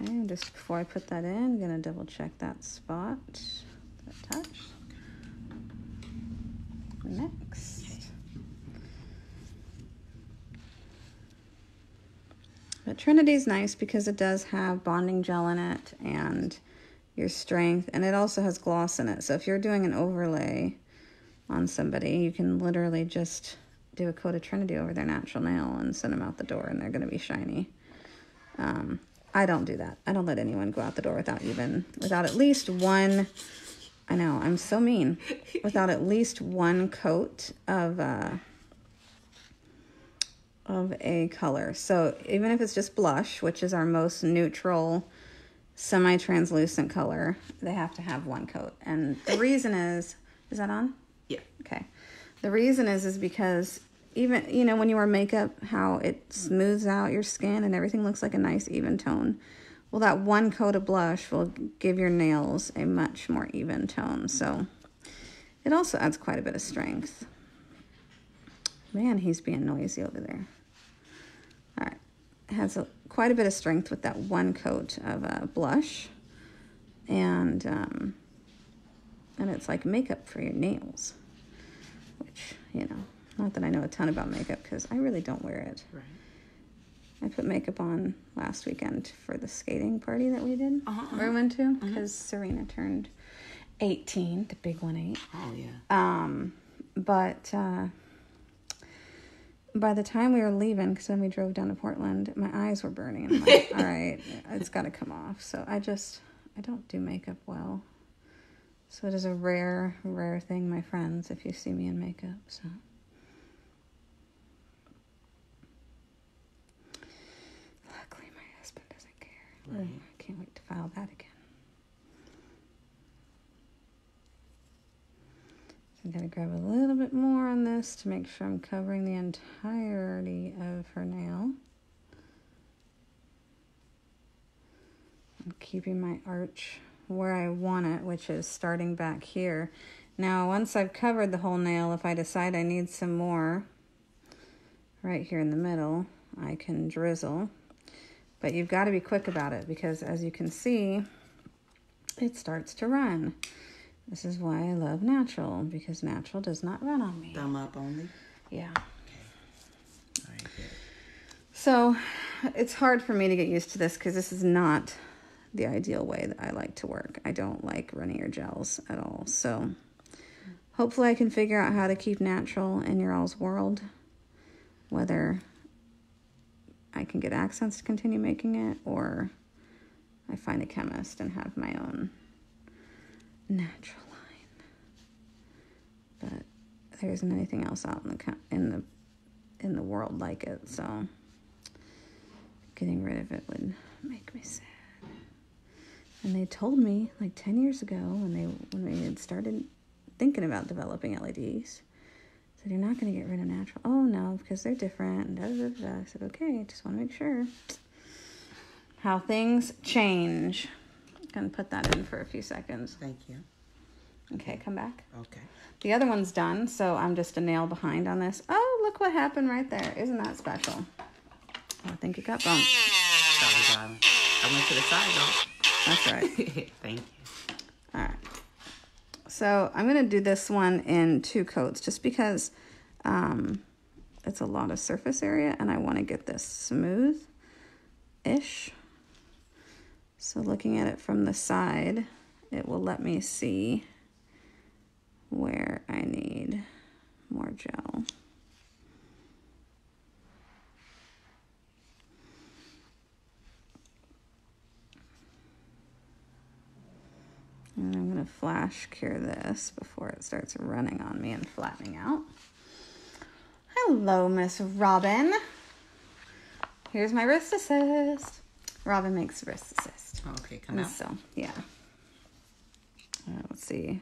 Okay, and just before I put that in, I'm gonna double check that spot, that touch. Next. But Trinity's nice because it does have bonding gel in it and your strength, and it also has gloss in it. So if you're doing an overlay on somebody, you can literally just do a coat of Trinity over their natural nail and send them out the door, and they're going to be shiny. Um, I don't do that. I don't let anyone go out the door without even, without at least one, I know, I'm so mean, without at least one coat of, uh, of a color. So even if it's just blush, which is our most neutral, semi-translucent color, they have to have one coat. And the reason is, is that on? Yeah. Okay. The reason is is because even you know when you wear makeup how it smooths out your skin and everything looks like a nice even tone. Well, that one coat of blush will give your nails a much more even tone. So it also adds quite a bit of strength. Man, he's being noisy over there. All right. It has a, quite a bit of strength with that one coat of uh, blush. And, um, and it's like makeup for your nails. You know, not that I know a ton about makeup because I really don't wear it. Right. I put makeup on last weekend for the skating party that we did. Uh-huh, We went to because Serena turned 18, the big one eight. Oh yeah. Um, but uh, by the time we were leaving, because when we drove down to Portland, my eyes were burning. I'm like, all right, it's got to come off. So I just, I don't do makeup well. So it is a rare, rare thing, my friends, if you see me in makeup. So. Luckily, my husband doesn't care. Right. I can't wait to file that again. So I'm going to grab a little bit more on this to make sure I'm covering the entirety of her nail. I'm keeping my arch where I want it, which is starting back here. Now, once I've covered the whole nail, if I decide I need some more right here in the middle, I can drizzle. But you've got to be quick about it because as you can see, it starts to run. This is why I love natural because natural does not run on me. Thumb up only. Yeah. All right. So it's hard for me to get used to this because this is not the ideal way that I like to work. I don't like running your gels at all. So hopefully I can figure out how to keep natural in your all's world, whether I can get Akzentz to continue making it or I find a chemist and have my own natural line. But there isn't anything else out in the in the in the world like it, so getting rid of it would make me sad. And they told me like 10 years ago when they when they had started thinking about developing LEDs, said you're not going to get rid of natural. Oh no, because they're different. And da, da, da, da. I said okay, just want to make sure. how things change. I'm gonna put that in for a few seconds. Thank you. Okay, come back. Okay. The other one's done, so I'm just a nail behind on this. Oh, look what happened right there. Isn't that special? Oh, I think it got bumped. Sorry, darling. I went to the side though. That's right. Thank you. All right. So I'm going to do this one in two coats just because um, it's a lot of surface area and I want to get this smooth-ish. So looking at it from the side, it will let me see where I need more gel. And I'm going to flash cure this before it starts running on me and flattening out. Hello, Miss Robin. Here's my wrist assist. Robin makes wrist assist. Okay, come out. So, yeah. Uh, let's see.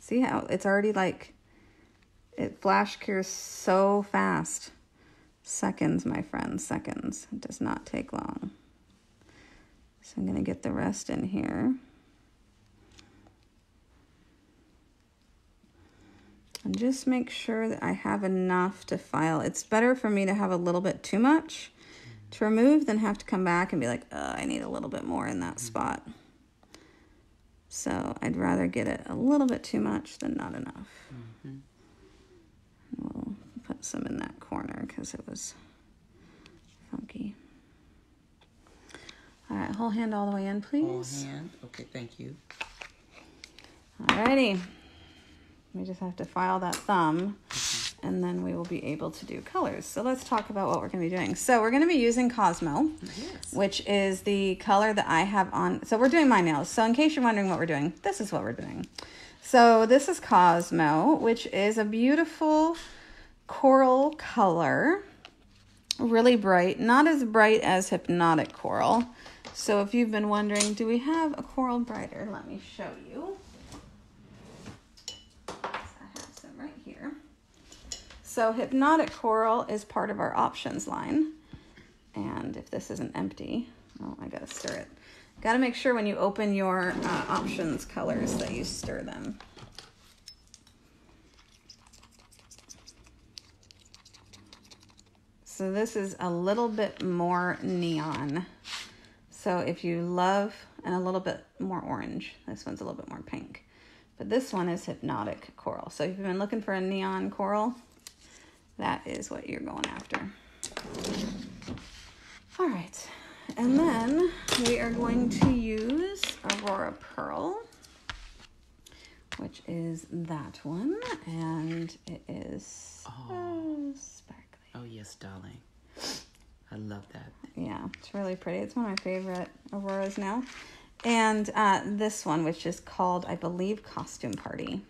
See how it's already like, it flash cures so fast. Seconds, my friends, seconds. It does not take long. So I'm going to get the rest in here. And just make sure that I have enough to file. It's better for me to have a little bit too much to remove than have to come back and be like, oh, I need a little bit more in that spot. So I'd rather get it a little bit too much than not enough. Mhm. We'll put some in that corner because it was funky. All right, whole hand all the way in, please. Whole hand. Okay, thank you. Alrighty. We just have to file that thumb and then we will be able to do colors. So let's talk about what we're going to be doing. So we're going to be using Cosmo, Yes. which is the color that I have on. So we're doing my nails. So in case you're wondering what we're doing, this is what we're doing. So this is Cosmo, which is a beautiful coral color. Really bright, not as bright as Hypnotic Coral. So if you've been wondering, do we have a coral brighter? Let me show you. I have some right here. So Hypnotic Coral is part of our options line. And if this isn't empty, oh, I gotta stir it. Gotta make sure when you open your uh, options colors that you stir them. So this is a little bit more neon. So if you love, and a little bit more orange, this one's a little bit more pink. But this one is hypnotic coral. So if you've been looking for a neon coral, that is what you're going after. All right, and then we are going to use Aurora Pearl, which is that one, and it is so sparkly. Oh yes, darling. I love that. Yeah, it's really pretty. It's one of my favorite Auroras now. And uh, this one, which is called, I believe, Costume Party.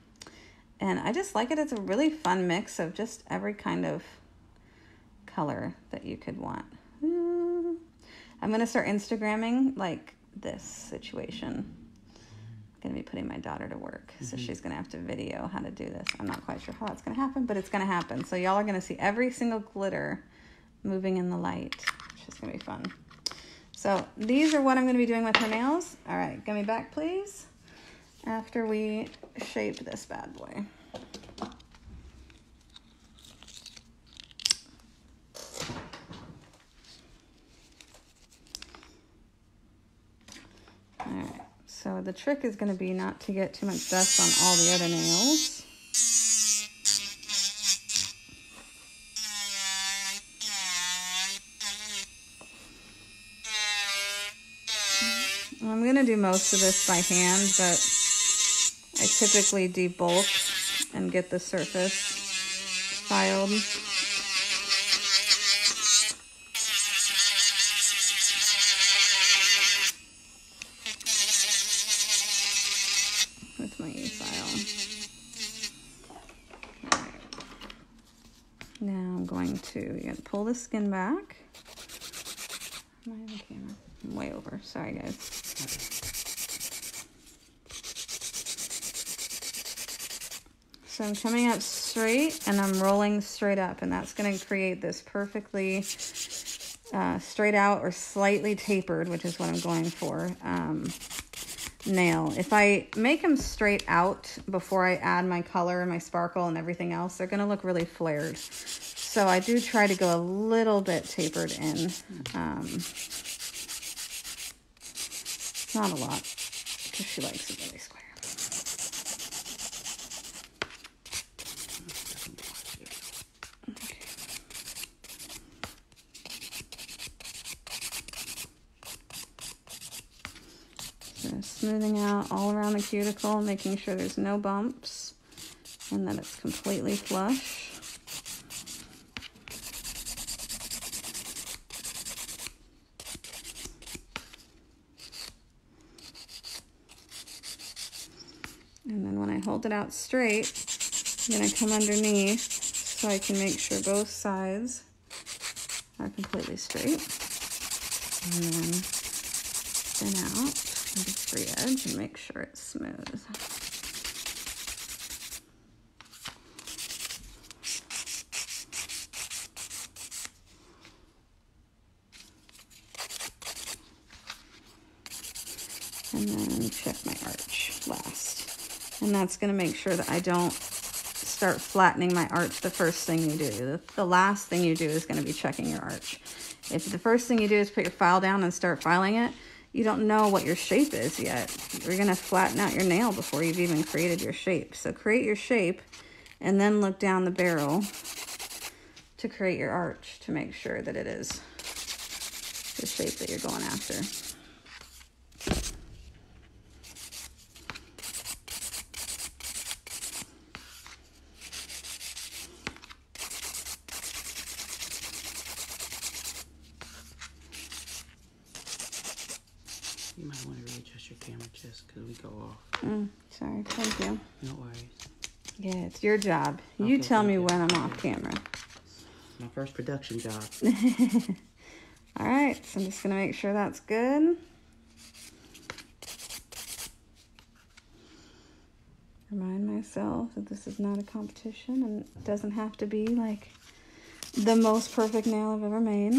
And I just like it. It's a really fun mix of just every kind of color that you could want. Ooh. I'm going to start Instagramming like this situation. I'm going to be putting my daughter to work. So mm-hmm. she's going to have to video how to do this. I'm not quite sure how that's going to happen, but it's going to happen. So y'all are going to see every single glitter moving in the light, which is going to be fun. So these are what I'm going to be doing with her nails. All right, give me back, please. After we shape this bad boy. All right, so the trick is going to be not to get too much dust on all the other nails. I'm gonna do most of this by hand, but I typically debulk and get the surface filed. With my. Alright. Now I'm going to, gonna pull the skin back. I'm way over. Sorry, guys. So I'm coming up straight and I'm rolling straight up, and that's going to create this perfectly uh, straight out or slightly tapered, which is what I'm going for, um, nail. If I make them straight out before I add my color and my sparkle and everything else, they're going to look really flared. So I do try to go a little bit tapered in. Um, not a lot, because she likes it really square. Smoothing out all around the cuticle, making sure there's no bumps and that it's completely flush. And then when I hold it out straight, I'm to come underneath so I can make sure both sides are completely straight. And then spin out the free edge and make sure it's smooth. And then check my arch last. And that's gonna make sure that I don't start flattening my arch the first thing you do. The, last thing you do is gonna be checking your arch. If the first thing you do is put your file down and start filing it, you don't know what your shape is yet. You're going to flatten out your nail before you've even created your shape. So create your shape and then look down the barrel to create your arch to make sure that it is the shape that you're going after. Your job. Okay, you tell me you. when I'm off camera. My first production job. All right, so I'm just going to make sure that's good. Remind myself that this is not a competition and it doesn't have to be like the most perfect nail I've ever made.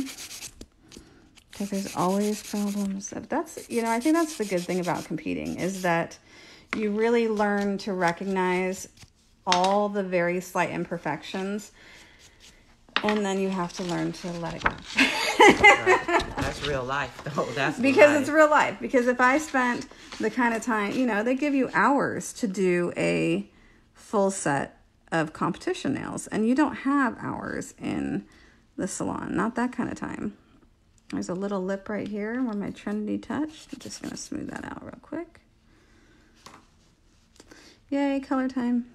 Because there's always problems. That's, you know, I think that's the good thing about competing is that you really learn to recognize all the very slight imperfections and then you have to learn to let it go. right. That's real life, though. That's because life. it's real life. Because if I spent the kind of time, you know, they give you hours to do a full set of competition nails, and you don't have hours in the salon. Not that kind of time. There's a little lip right here where my Trinity touched. I'm just gonna smooth that out real quick. Yay, color time.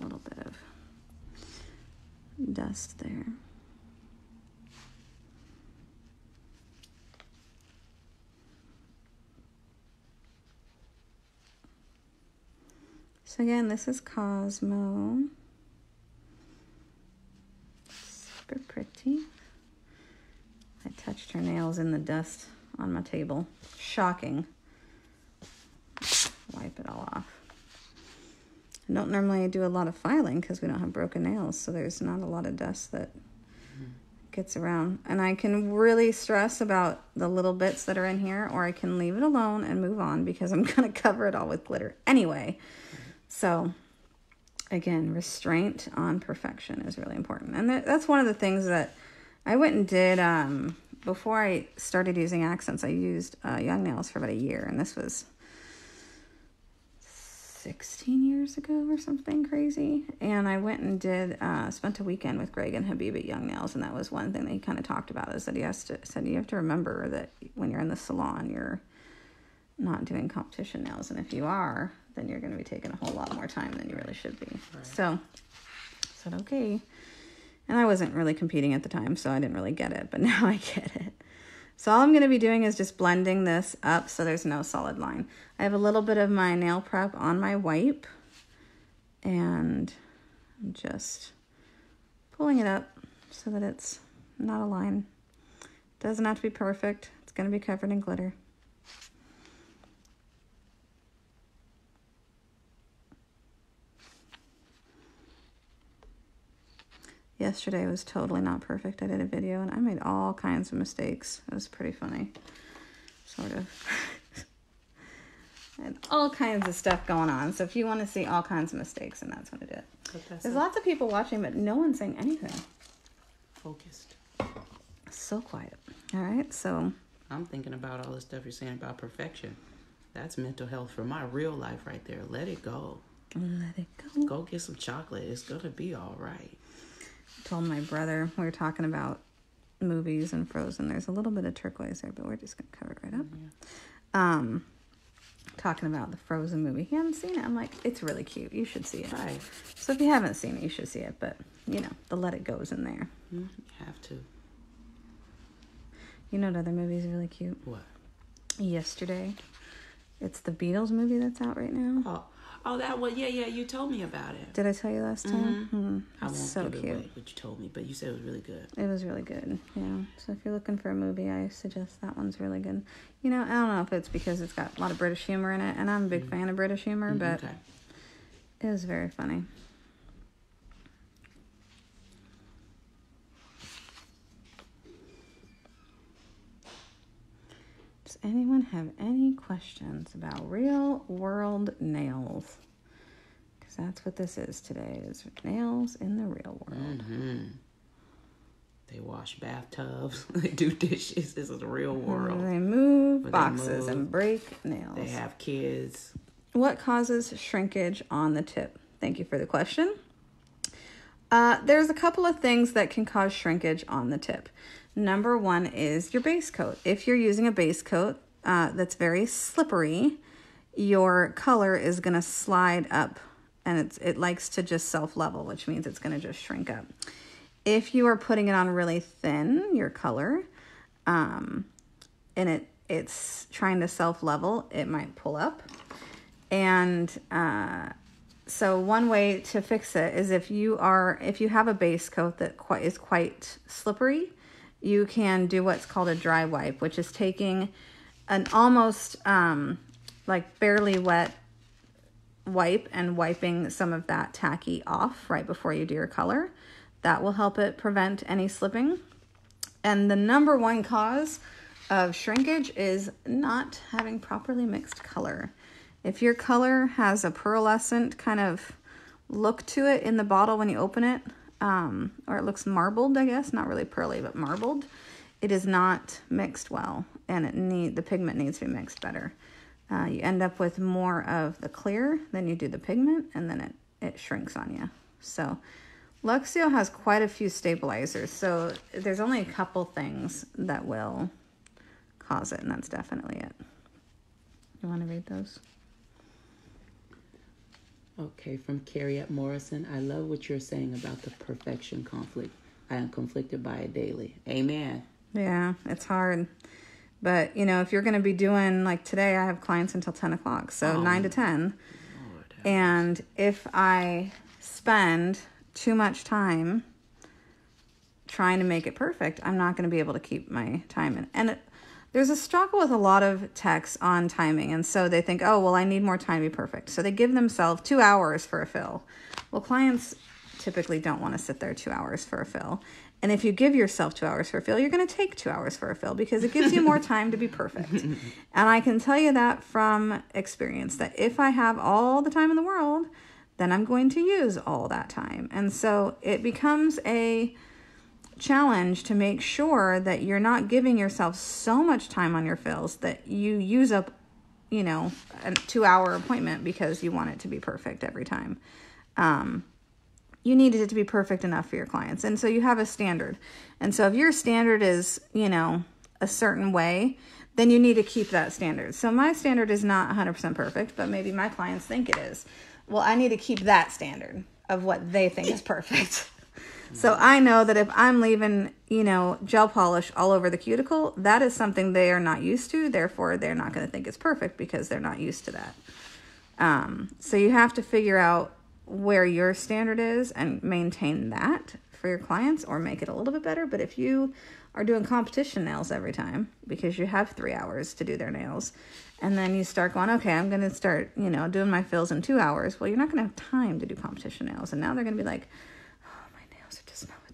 A little bit of dust there. So again, this is Cosmo. Super pretty. I touched her nails in the dust on my table. Shocking. Wipe it all off. I don't normally do a lot of filing because we don't have broken nails, so there's not a lot of dust that gets around. And I can really stress about the little bits that are in here, or I can leave it alone and move on because I'm going to cover it all with glitter anyway. So, again, restraint on perfection is really important. And that's one of the things that I went and did um, before I started using Akzentz. I used uh, Young Nails for about a year, and this was 16 years ago or something crazy. And I went and did, uh, spent a weekend with Greg and Habib at Young Nails. And that was one thing that he kind of talked about is that he has to, said you have to remember that when you're in the salon, you're not doing competition nails. And if you are, then you're going to be taking a whole lot more time than you really should be. Right. So I said, okay. And I wasn't really competing at the time, so I didn't really get it, but now I get it. So all I'm going to be doing is just blending this up so there's no solid line. I have a little bit of my nail prep on my wipe and I'm just pulling it up so that it's not a line. Doesn't have to be perfect. It's going to be covered in glitter. Yesterday was totally not perfect. I did a video and I made all kinds of mistakes. It was pretty funny, sort of. and all kinds of stuff going on. So if you want to see all kinds of mistakes, and that's what I did. There's lots of people watching, but no one's saying anything. Focused. So quiet. All right, so I'm thinking about all the stuff you're saying about perfection. That's mental health for my real life right there. Let it go. let it go. Go get some chocolate. It's gonna be all right. Told my brother we were talking about movies and Frozen. There's a little bit of turquoise there, but we're just gonna cover it right up. Um, talking about the Frozen movie. He hadn't seen it. I'm like, it's really cute. You should see it. Right. So if you haven't seen it, you should see it. But you know, the Let It Go's in there. Mm, You have to. You know what other movie is really cute? What? Yesterday. It's the Beatles movie that's out right now. Oh, oh, that one. Yeah, yeah. You told me about it. Did I tell you last time? Hmm. I won't so give cute. away what you told me, but you said it was really good. It was really good. Yeah. So if you're looking for a movie, I suggest that one's really good. You know, I don't know if it's because it's got a lot of British humor in it, and I'm a big fan of British humor, Mm, but okay. it was very funny. Anyone have any questions about real world nails? Because that's what this is today: is nails in the real world. hmm They wash bathtubs. they do dishes. This is the real world. They move They boxes move. and break nails. They have kids. What causes shrinkage on the tip? Thank you for the question. Uh, there's a couple of things that can cause shrinkage on the tip. Number one is your base coat. If you're using a base coat uh, that's very slippery, your color is going to slide up and it's, it likes to just self level, which means it's going to just shrink up. If you are putting it on really thin, your color, um, and it it's trying to self level, it might pull up. And uh, so one way to fix it is if you are if you have a base coat that quite is quite slippery, you can do what's called a dry wipe, which is taking an almost um, like barely wet wipe and wiping some of that tacky off right before you do your color. That will help it prevent any slipping. And the number one cause of shrinkage is not having properly mixed color. If your color has a pearlescent kind of look to it in the bottle when you open it, um, or it looks marbled, I guess, not really pearly, but marbled, it is not mixed well, and it need the pigment needs to be mixed better. Uh, you end up with more of the clear than you do the pigment, and then it it shrinks on you. So Luxio has quite a few stabilizers, so there's only a couple things that will cause it, and that's definitely it. You want to read those? Okay, from Carrie at Morrison. I love what you're saying about the perfection conflict. I am conflicted by it daily. Amen. Yeah, it's hard. But, you know, if you're going to be doing, like today, I have clients until 10 o'clock, so Oh. 9 to 10. Lord. And if I spend too much time trying to make it perfect, I'm not going to be able to keep my time in. And there's a struggle with a lot of techs on timing. And so they think, oh, well, I need more time to be perfect. So they give themselves two hours for a fill. Well, clients typically don't want to sit there two hours for a fill. And if you give yourself two hours for a fill, you're going to take two hours for a fill because it gives you more time to be perfect. And I can tell you that from experience that if I have all the time in the world, then I'm going to use all that time. And so it becomes a challenge to make sure that you're not giving yourself so much time on your fills that you use up, you know, a two hour appointment because you want it to be perfect every time. Um, you needed it to be perfect enough for your clients. And so you have a standard. And so if your standard is, you know, a certain way, then you need to keep that standard. So my standard is not 100% perfect, but maybe my clients think it is. Well, I need to keep that standard of what they think is perfect. So I know that if I'm leaving, you know, gel polish all over the cuticle, that is something they are not used to. Therefore, they're not going to think it's perfect because they're not used to that. Um, so you have to figure out where your standard is and maintain that for your clients or make it a little bit better. But if you are doing competition nails every time because you have three hours to do their nails, and then you start going, okay, I'm going to start, you know, doing my fills in two hours. Well, you're not going to have time to do competition nails. And now they're going to be like, oh, my nails are just not what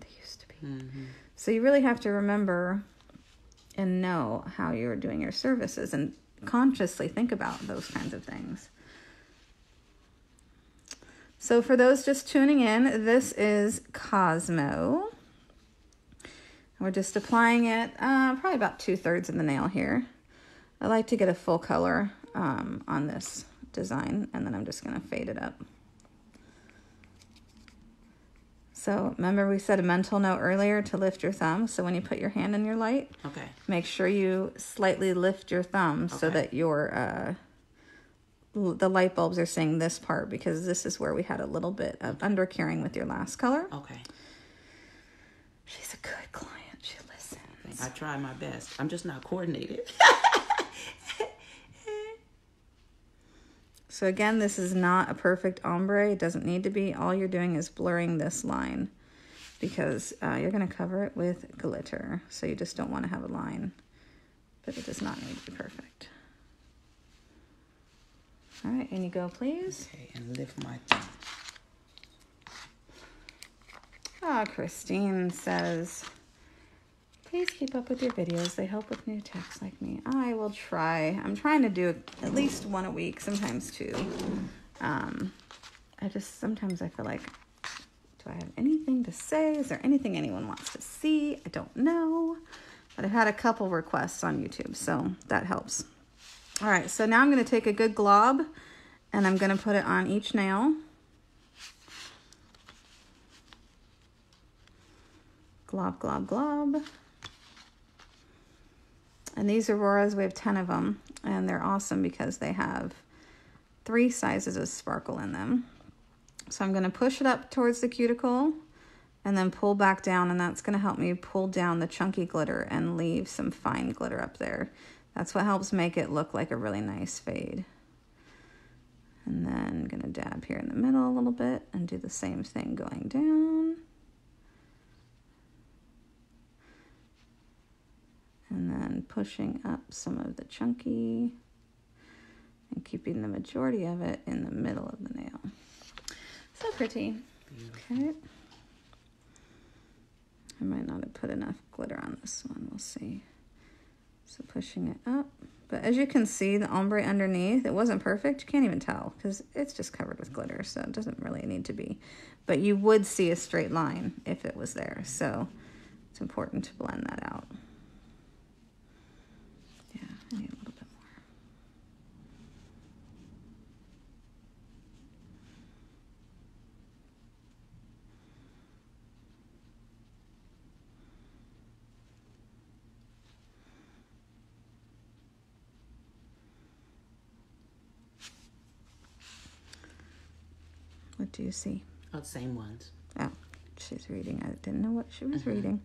Mm-hmm. So you really have to remember and know how you're doing your services and consciously think about those kinds of things. So, for those just tuning in, this is Cosmo. We're just applying it uh, probably about two thirds of the nail here. I like to get a full color um, on this design and then I'm just going to fade it up. So remember we said a mental note earlier to lift your thumb. So when you put your hand in your light, okay, make sure you slightly lift your thumb okay. so that your uh, the light bulbs are seeing this part because this is where we had a little bit of undercuring with your last color. Okay. She's a good client. She listens. I try my best. I'm just not coordinated. So again, this is not a perfect ombre. It doesn't need to be. All you're doing is blurring this line because uh, you're going to cover it with glitter. So you just don't want to have a line, but it does not need to be perfect. All right, and you go, please. Okay, and lift my thumb. Ah, Christine says, Please keep up with your videos. They help with new techs like me. I will try. I'm trying to do at least one a week, sometimes two. Um, I just sometimes I feel like, do I have anything to say? Is there anything anyone wants to see? I don't know. But I've had a couple requests on YouTube, so that helps. All right, so now I'm going to take a good glob and I'm going to put it on each nail. Glob, glob, glob. And these Auroras, we have 10 of them, and they're awesome because they have three sizes of sparkle in them. So I'm going to push it up towards the cuticle and then pull back down, and that's going to help me pull down the chunky glitter and leave some fine glitter up there. That's what helps make it look like a really nice fade. And then I'm going to dab here in the middle a little bit and do the same thing going down. And then pushing up some of the chunky and keeping the majority of it in the middle of the nail. So pretty. Beautiful. Okay. I might not have put enough glitter on this one. We'll see. So pushing it up. But as you can see, the ombre underneath, it wasn't perfect. You can't even tell because it's just covered with glitter, so it doesn't really need to be. But you would see a straight line if it was there, so it's important to blend that out. I need a little bit more. What do you see? Oh, same ones. Oh, she's reading. I didn't know what she was mm-hmm. reading.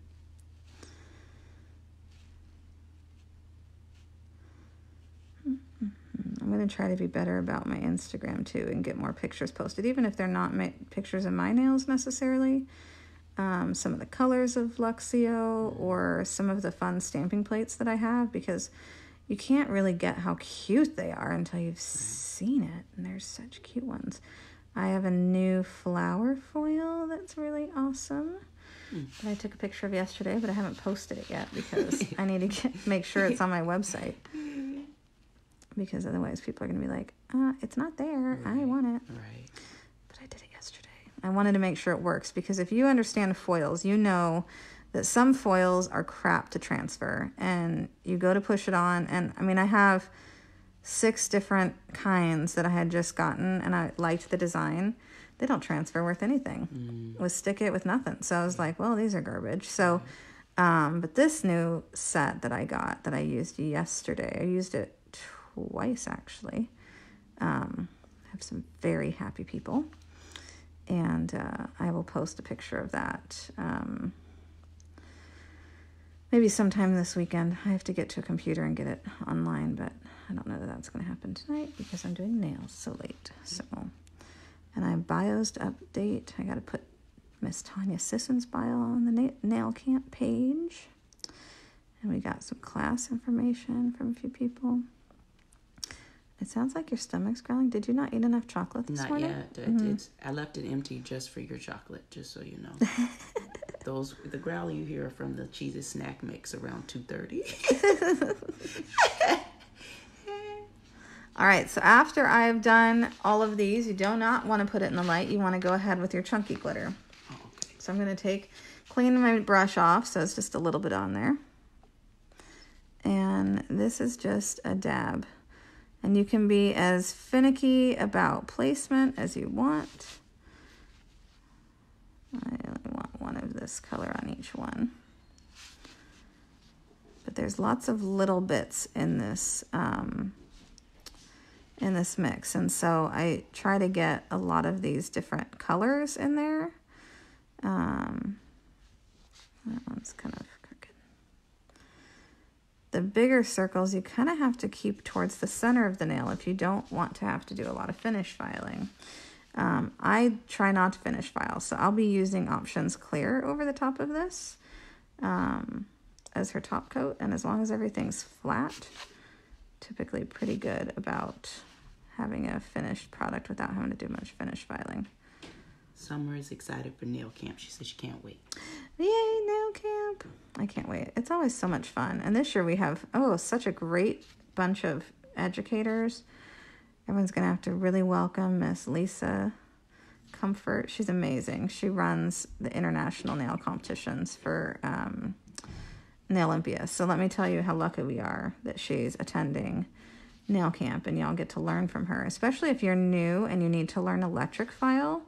I'm going to try to be better about my Instagram too and get more pictures posted, even if they're not my, pictures of my nails necessarily. Um, some of the colors of Luxio or some of the fun stamping plates that I have because you can't really get how cute they are until you've seen it. And there's such cute ones. I have a new flower foil that's really awesome that I took a picture of yesterday, but I haven't posted it yet because I need to get, make sure it's on my website because otherwise people are going to be like, uh, it's not there. Right. I want it. Right. But I did it yesterday. I wanted to make sure it works because if you understand foils, you know that some foils are crap to transfer and you go to push it on. And I mean, I have six different kinds that I had just gotten and I liked the design. They don't transfer worth anything. Mm. With stick it with nothing. So I was like, well, these are garbage. So, um, but this new set that I got that I used yesterday, I used it twice actually. Um, I have some very happy people, and uh, I will post a picture of that. Um, maybe sometime this weekend. I have to get to a computer and get it online, but I don't know that that's going to happen tonight because I'm doing nails so late. So, and I bios to update. I got to put Miss Tanya Sisson's bio on the na- nail camp page. And we got some class information from a few people. It sounds like your stomach's growling. Did you not eat enough chocolate this not morning? Not yet. Mm-hmm. It's, I left it empty just for your chocolate, just so you know. Those the growling you hear are from the cheesy snack mix around two thirty. All right, so after I've done all of these, you do not want to put it in the light. You want to go ahead with your chunky glitter. Oh, okay. So I'm going to take, clean my brush off so it's just a little bit on there. And this is just a dab. And you can be as finicky about placement as you want. I only want one of this color on each one. But there's lots of little bits in this um, in this mix. And so I try to get a lot of these different colors in there. Um, that one's kind of. The bigger circles you kind of have to keep towards the center of the nail if you don't want to have to do a lot of finish filing. Um, I try not to finish file, so I'll be using Options Clear over the top of this um, as her top coat. And as long as everything's flat, typically pretty good about having a finished product without having to do much finish filing. Summer is excited for nail camp. She says she can't wait. Yay, nail camp! I can't wait. It's always so much fun. And this year we have, oh, such a great bunch of educators. Everyone's going to have to really welcome Miss Lisa Comfort. She's amazing. She runs the international nail competitions for um, Nailympia. So let me tell you how lucky we are that she's attending nail camp and y'all get to learn from her, especially if you're new and you need to learn electric file.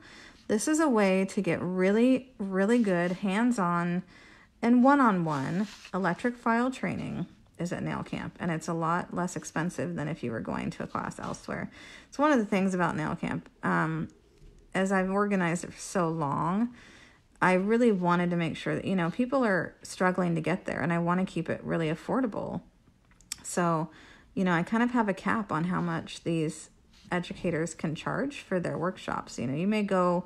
This is a way to get really, really good hands-on and one-on-one electric file training is at nail camp and it's a lot less expensive than if you were going to a class elsewhere. It's one of the things about nail camp. Um, as I've organized it for so long, I really wanted to make sure that, you know, people are struggling to get there and I want to keep it really affordable. So you know, I kind of have a cap on how much these educators can charge for their workshops. You know, you may go,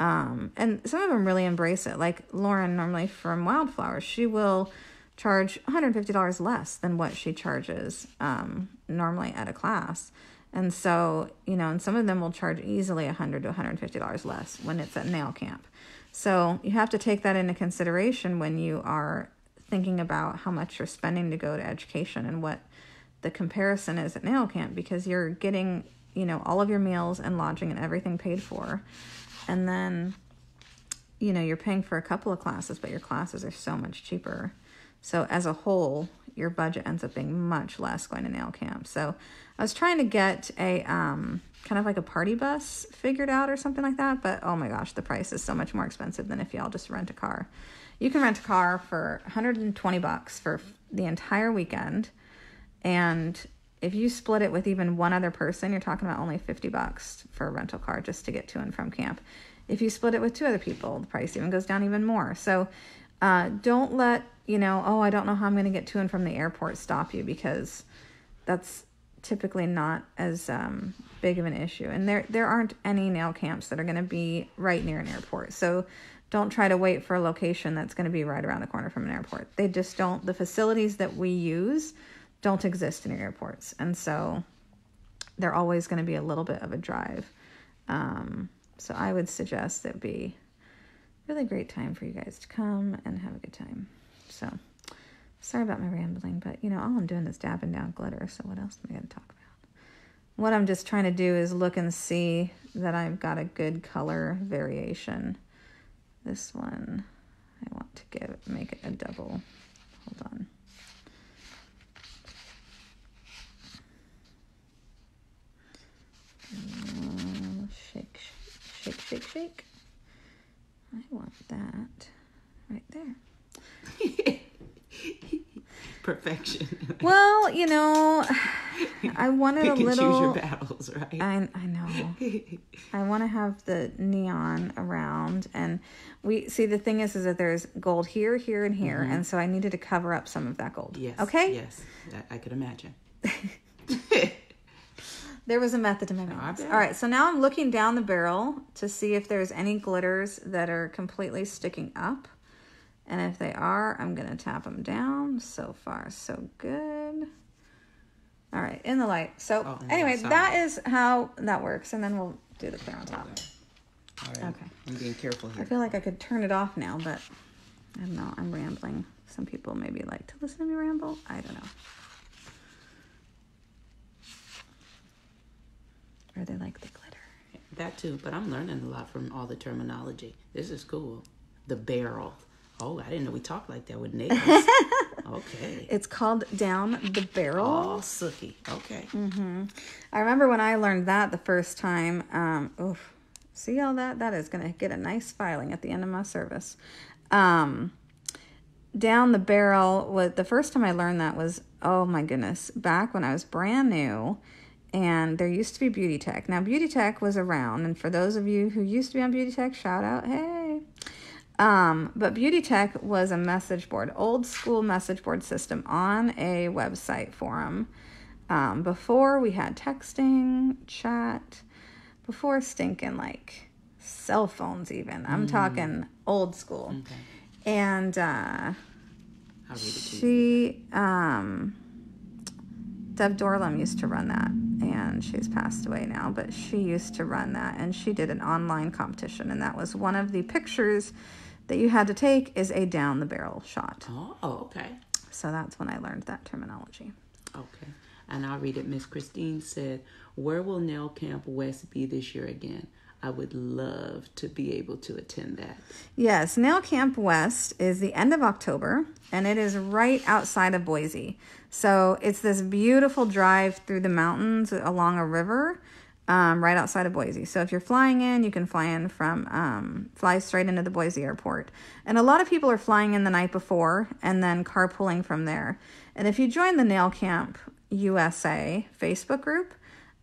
um, and some of them really embrace it. Like Lauren, normally from Wildflowers, she will charge $150 less than what she charges um, normally at a class. And so, you know, and some of them will charge easily 100 to $150 less when it's at nail camp. So you have to take that into consideration when you are thinking about how much you're spending to go to education and what the comparison is at nail camp because you're getting you know all of your meals and lodging and everything paid for. And then you know you're paying for a couple of classes but your classes are so much cheaper. So as a whole your budget ends up being much less going to nail camp. So i was trying to get a um, kind of like a party bus figured out or something like that but oh my gosh the price is so much more expensive than if y'all just rent a car. You can rent a car for 120 bucks for the entire weekend and if you split it with even one other person, you're talking about only 50 bucks for a rental car just to get to and from camp. If you split it with two other people, the price even goes down even more. So uh, don't let, you know, oh, I don't know how I'm going to get to and from the airport stop you because that's typically not as um, big of an issue. And there, there aren't any nail camps that are going to be right near an airport. So don't try to wait for a location that's going to be right around the corner from an airport. They just don't, the facilities that we use don't exist in your airports. And so they're always going to be a little bit of a drive. Um, so I would suggest it be really great time for you guys to come and have a good time. So sorry about my rambling, but you know, all I'm doing is dabbing down glitter. So what else am I going to talk about? What I'm just trying to do is look and see that I've got a good color variation. This one, I want to give make it a double. Hold on. Shake, shake, shake, shake. I want that right there. Perfection. well, you know, I wanted you a can little. choose your battles, right? I I know. I want to have the neon around, and we see the thing is, is that there's gold here, here, and here, Mm-hmm. and so I needed to cover up some of that gold. yes. Okay. Yes, I, I could imagine. There was a method to my madness. All right, so now I'm looking down the barrel to see if there's any glitters that are completely sticking up. And if they are, I'm going to tap them down. So far, so good. All right, in the light. So Oh, anyway, that is how that works. And then we'll do the clear on top. All right. Okay. I'm being careful here. I feel like I could turn it off now, but I don't know. I'm rambling. Some people maybe like to listen to me ramble. I don't know. Or they like the glitter. That too, but I'm learning a lot from all the terminology. This is cool. The barrel. Oh, I didn't know we talked like that with nails. okay. It's called Down the Barrel. Oh, sookie. Okay. Mhm. I remember when I learned that the first time. Um, oof, see all that? That is going to get a nice filing at the end of my service. Um, down the barrel. What the first time I learned that was oh my goodness, back when I was brand new, and there used to be Beauty Tech. Now Beauty Tech was around, and for those of you who used to be on Beauty Tech, shout out, hey. Um, but Beauty Tech was a message board, old school message board system on a website forum. Um, before we had texting, chat, before stinking like cell phones, even. I'm talking old school. Okay. And uh, I'll read you. she, um, Deb Dorlam used to run that, and she's passed away now, but she used to run that, and she did an online competition, and that was one of the pictures that you had to take is a down the barrel shot. Oh, okay. So that's when I learned that terminology. Okay. And I'll read it. Miss Christine said, Where will Nail Camp West be this year again? I would love to be able to attend that. Yes, Nail Camp West is the end of October, and it is right outside of Boise. So it's this beautiful drive through the mountains along a river, um, right outside of Boise. So if you're flying in, you can fly in from um, fly straight into the Boise airport. And a lot of people are flying in the night before and then carpooling from there. And if you join the Nail Camp USA Facebook group,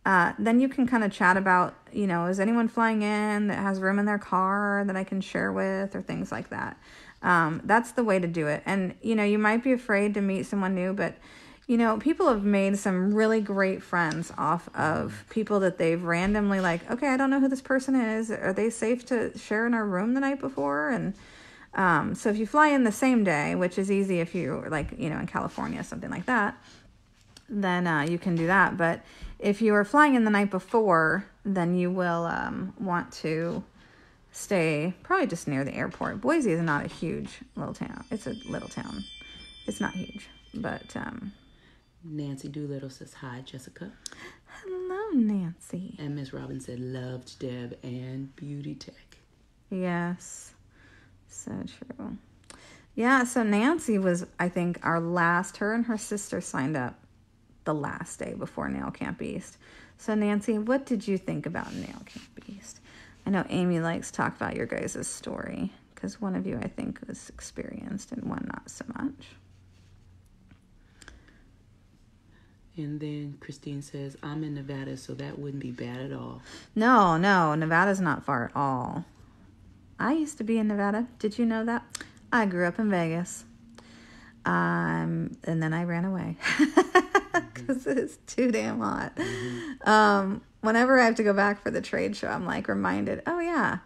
uh, then you can kind of chat about, you know, is anyone flying in that has room in their car that I can share with or things like that. Um, that's the way to do it. And, you know, you might be afraid to meet someone new, but, you know, people have made some really great friends off of people that they've randomly, like, okay, I don't know who this person is. Are they safe to share in our room the night before? And, um, so if you fly in the same day, which is easy if you're like, you know, in California, something like that, then uh, you can do that. But if you are flying in the night before, then you will um, want to stay probably just near the airport. Boise is not a huge little town. It's a little town. It's not huge, but um, Nancy Doolittle says, Hi, Jessica. hello, Nancy. And Miss Robin said, Loved Deb and Beauty Tech. Yes, so true. Yeah, so Nancy was, I think, our last. Her and her sister signed up the last day before Nail Camp East. So, Nancy, what did you think about Nail Camp East? I know Amy likes to talk about your guys' story because one of you, I think, was experienced and one not so much. And then Christine says, I'm in Nevada, so that wouldn't be bad at all. No, no, Nevada's not far at all. I used to be in Nevada. Did you know that? I grew up in Vegas. Um, and then I ran away because it's too damn hot. Um, whenever I have to go back for the trade show, I'm like reminded, oh yeah,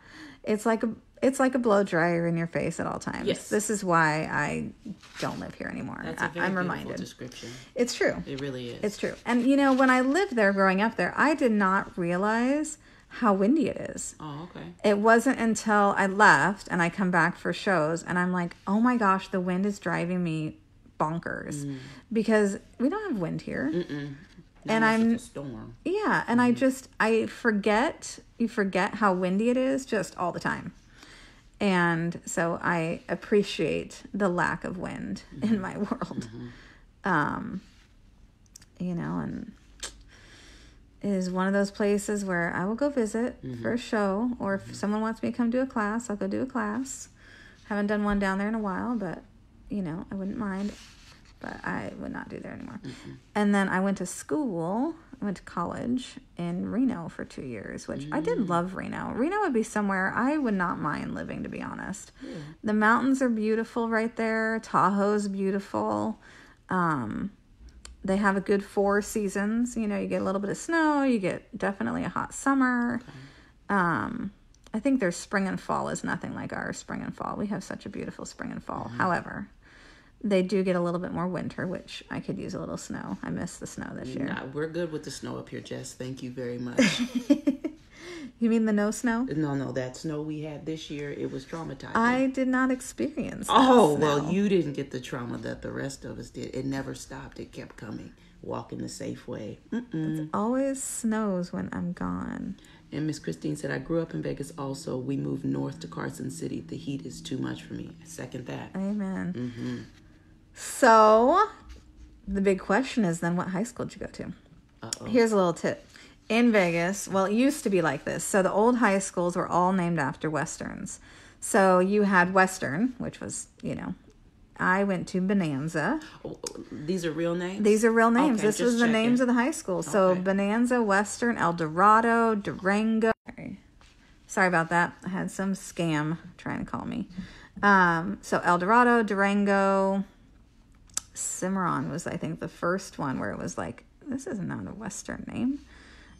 it's like a it's like a blow dryer in your face at all times. Yes. This is why I don't live here anymore. That's a I, very I'm beautiful reminded. description. It's true. It really is. It's true. And you know, when I lived there growing up there, I did not realize how windy it is. Oh, okay. It wasn't until I left and I come back for shows and I'm like, oh my gosh, the wind is driving me bonkers mm. because we don't have wind here. Mm-mm. And I'm- storm. Yeah, and I mm-hmm. just I forget you forget how windy it is just all the time. And so I appreciate the lack of wind in mm-hmm. my world. Mm-hmm. Um you know, and it is one of those places where I will go visit for a show or if someone wants me to come do a class, I'll go do a class. Haven't done one down there in a while, but you know, I wouldn't mind. But I would not do there anymore. And then I went to school. I went to college in Reno for two years, which I did love Reno. Reno would be somewhere I would not mind living, to be honest. The mountains are beautiful right there. Tahoe's beautiful. Um, they have a good four seasons. You know, you get a little bit of snow, you get definitely a hot summer. Um, I think their spring and fall is nothing like our spring and fall. We have such a beautiful spring and fall. However, they do get a little bit more winter, which I could use a little snow. I miss the snow this year. Nah, we're good with the snow up here, Jess. Thank you very much. You mean the no snow? No, no, that snow we had this year, it was traumatizing. I did not experience. that oh, snow. well, you didn't get the trauma that the rest of us did. It never stopped. It kept coming. Walking the safe way. Mm-mm. always snows when I'm gone. And Miss Christine said, I grew up in Vegas also. We moved north to Carson City. The heat is too much for me. I second that. Amen. Mm-hmm. So, the big question is then, what high school did you go to? Uh-oh. Here's a little tip. In Vegas, well, it used to be like this. So the old high schools were all named after westerns. So you had Western, which was, you know, I went to Bonanza. Oh, these are real names? These are real names. Okay, this was the names of the high school. So Okay. Bonanza, Western, El Dorado, Durango. Sorry. Sorry about that. I had some scam trying to call me. Um, so El Dorado, Durango, Cimarron was, I think, the first one where it was like, this is not a Western name.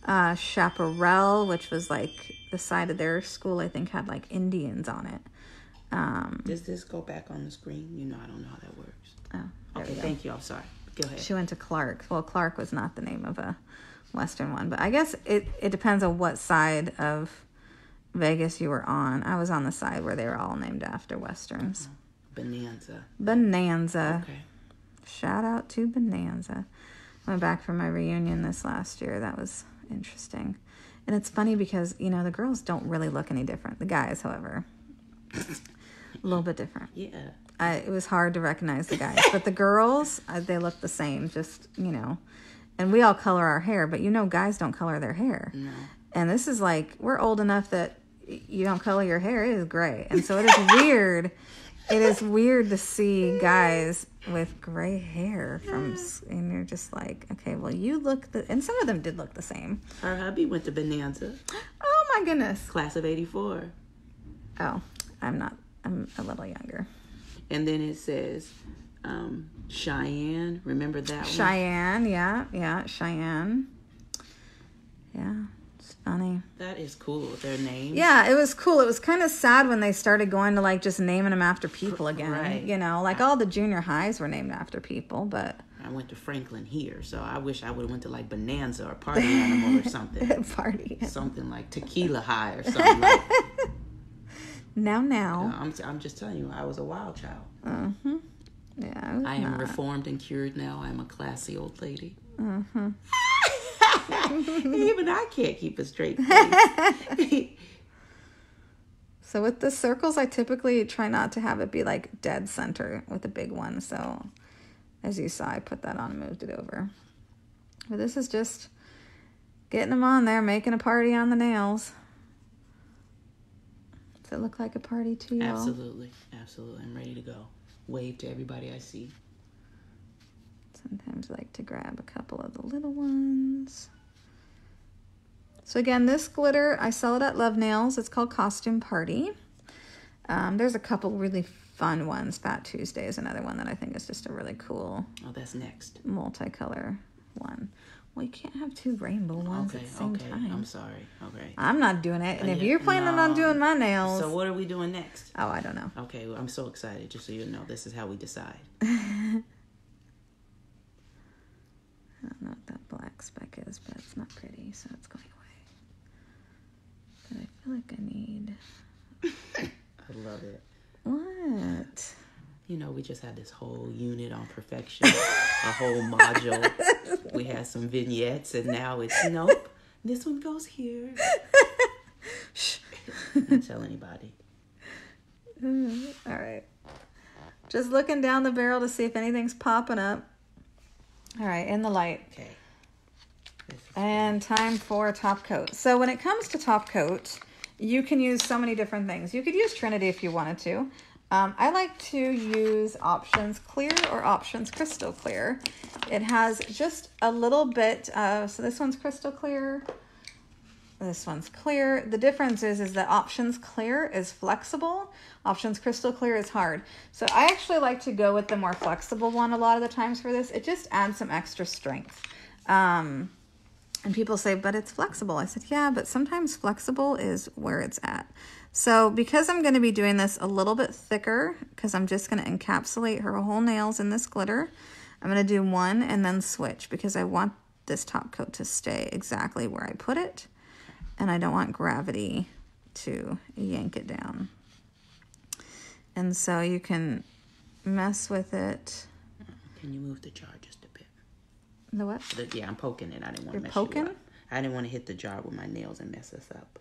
Uh, Chaparral, which was like the side of their school, I think, had like Indians on it. Um, Does this go back on the screen? You know, I don't know how that works. oh, Okay, thank you. I'm sorry. Go ahead. She went to Clark. Well, Clark was not the name of a Western one, but I guess it, it depends on what side of Vegas you were on. I was on the side where they were all named after Westerns. Bonanza. Bonanza. Okay. Shout out to Bonanza. Went back for my reunion this last year. That was interesting. And it's funny because, you know, the girls don't really look any different. The guys, however, a little bit different. Yeah. I, it was hard to recognize the guys, but the girls, uh, they look the same. Just you know, and we all color our hair, but you know, guys don't color their hair. No. And this is like we're old enough that you don't color your hair. It is gray, and so it is weird. It is weird to see guys with gray hair from, s- and you're just like, okay, well, you look the, and some of them did look the same. Her hubby went to Bonanza, Oh my goodness. class of 84. Oh, I'm not. I'm a little younger. And then it says um, Cheyenne. Remember that one? Cheyenne, yeah, yeah, Cheyenne. Yeah, funny. That is cool. Their names. Yeah, it was cool. It was kind of sad when they started going to like just naming them after people again. Right. You know, like all the junior highs were named after people, but I went to Franklin here, so I wish I would have went to like Bonanza or Party Animal or something. party. something like Tequila High or something like Now, now. I'm, I'm just telling you, I was a wild child. Mm-hmm. Yeah, was I am not. reformed and cured now. I'm a classy old lady. Mm-hmm. Even I can't keep a straight face. So with the circles, I typically try not to have it be like dead center with a big one. So as you saw, I put that on and moved it over. But this is just getting them on there, making a party on the nails. Does it look like a party to you absolutely, absolutely. I'm ready to go. Wave to everybody I see. Sometimes I like to grab a couple of the little ones. So again, this glitter, I sell it at LuvNailz. It's called Costume Party. Um, there's a couple really fun ones. Fat Tuesday is another one that I think is just a really cool Oh, that's next. multicolor one. Well, you can't have two rainbow ones Okay, at the same okay. time. I'm sorry. Okay. I'm not doing it. And if you're planning on doing my nails, So what are we doing next? oh, I don't know. Okay, well, I'm so excited. Just so you know, this is how we decide. I don't know what that black speck is, but it's not pretty, so it's going I feel like I need I love it. what? You know, we just had this whole unit on perfection, a whole module. We had some vignettes, and now it's nope. This one goes here. Shh. Don't tell anybody. Mm-hmm. All right. Just looking down the barrel to see if anything's popping up. All right, in the light. Okay. And time for top coat. So when it comes to top coat, you can use so many different things. You could use Trinity if you wanted to. Um, I like to use Options Clear or Options Crystal Clear. It has just a little bit of, so this one's crystal clear. This one's clear. The difference is, is that Options Clear is flexible. Options Crystal Clear is hard. So I actually like to go with the more flexible one a lot of the times for this. It just adds some extra strength. Um, and people say, but it's flexible. I said, yeah, but sometimes flexible is where it's at. So because I'm going to be doing this a little bit thicker, because I'm just going to encapsulate her whole nails in this glitter, I'm going to do one and then switch because I want this top coat to stay exactly where I put it. and I don't want gravity to yank it down. And so you can mess with it. Can you move the bit? The what? The, yeah, I'm poking it. I didn't want to mess poking? you up. I didn't want to hit the jar with my nails and mess us up.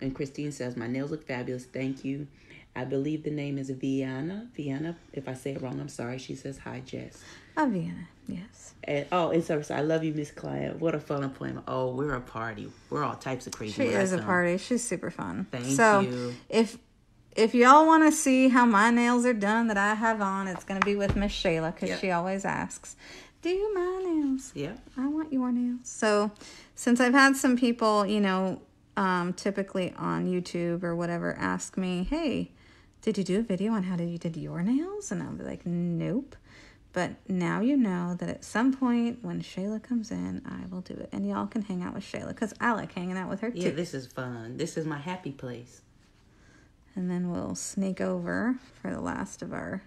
And Christine says, My nails look fabulous. Thank you. I believe the name is Vienna. Vienna. If I say it wrong, I'm sorry. She says, Hi, Jess. Oh, Vienna. Yes. And, oh, and so I love you, Miss Client. What a fun appointment. Oh, we're a party. We're all types of crazy. She is a party. She's super fun. Thank so you. if if y'all want to see how my nails are done that I have on, it's gonna be with Miss Shayla because Yep. she always asks, "Do my nails?" Yeah. I want your nails. So, since I've had some people, you know, um, typically on YouTube or whatever, ask me, "Hey, did you do a video on how you did your nails?" And I'll be like, "Nope." But now you know that at some point when Shayla comes in, I will do it, and y'all can hang out with Shayla because I like hanging out with her too. Yeah, this is fun. This is my happy place. And then we'll sneak over for the last of our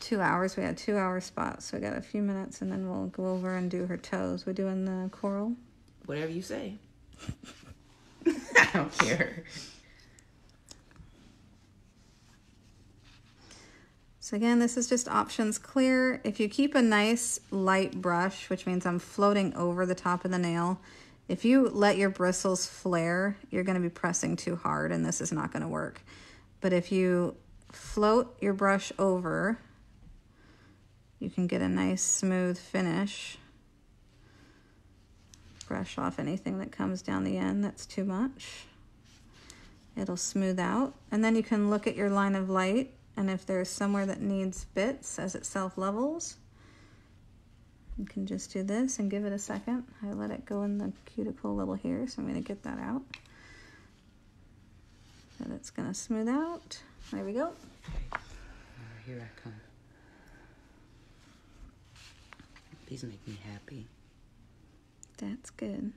two hours. We had two hour spots, so we got a few minutes, and then we'll go over and do her toes. We're doing the coral. Whatever you say. I don't care. So again, this is just options clear. If you keep a nice light brush, which means I'm floating over the top of the nail, if you let your bristles flare, you're going to be pressing too hard and this is not going to work. But if you float your brush over, you can get a nice smooth finish. Brush off anything that comes down the end that's too much. It'll smooth out. And then you can look at your line of light and if there's somewhere that needs bits as it self levels, you can just do this and give it a second. I let it go in the cuticle a little here, so I'm going to get that out. Going to smooth out. There we go. Here I come. These make me happy. That's good.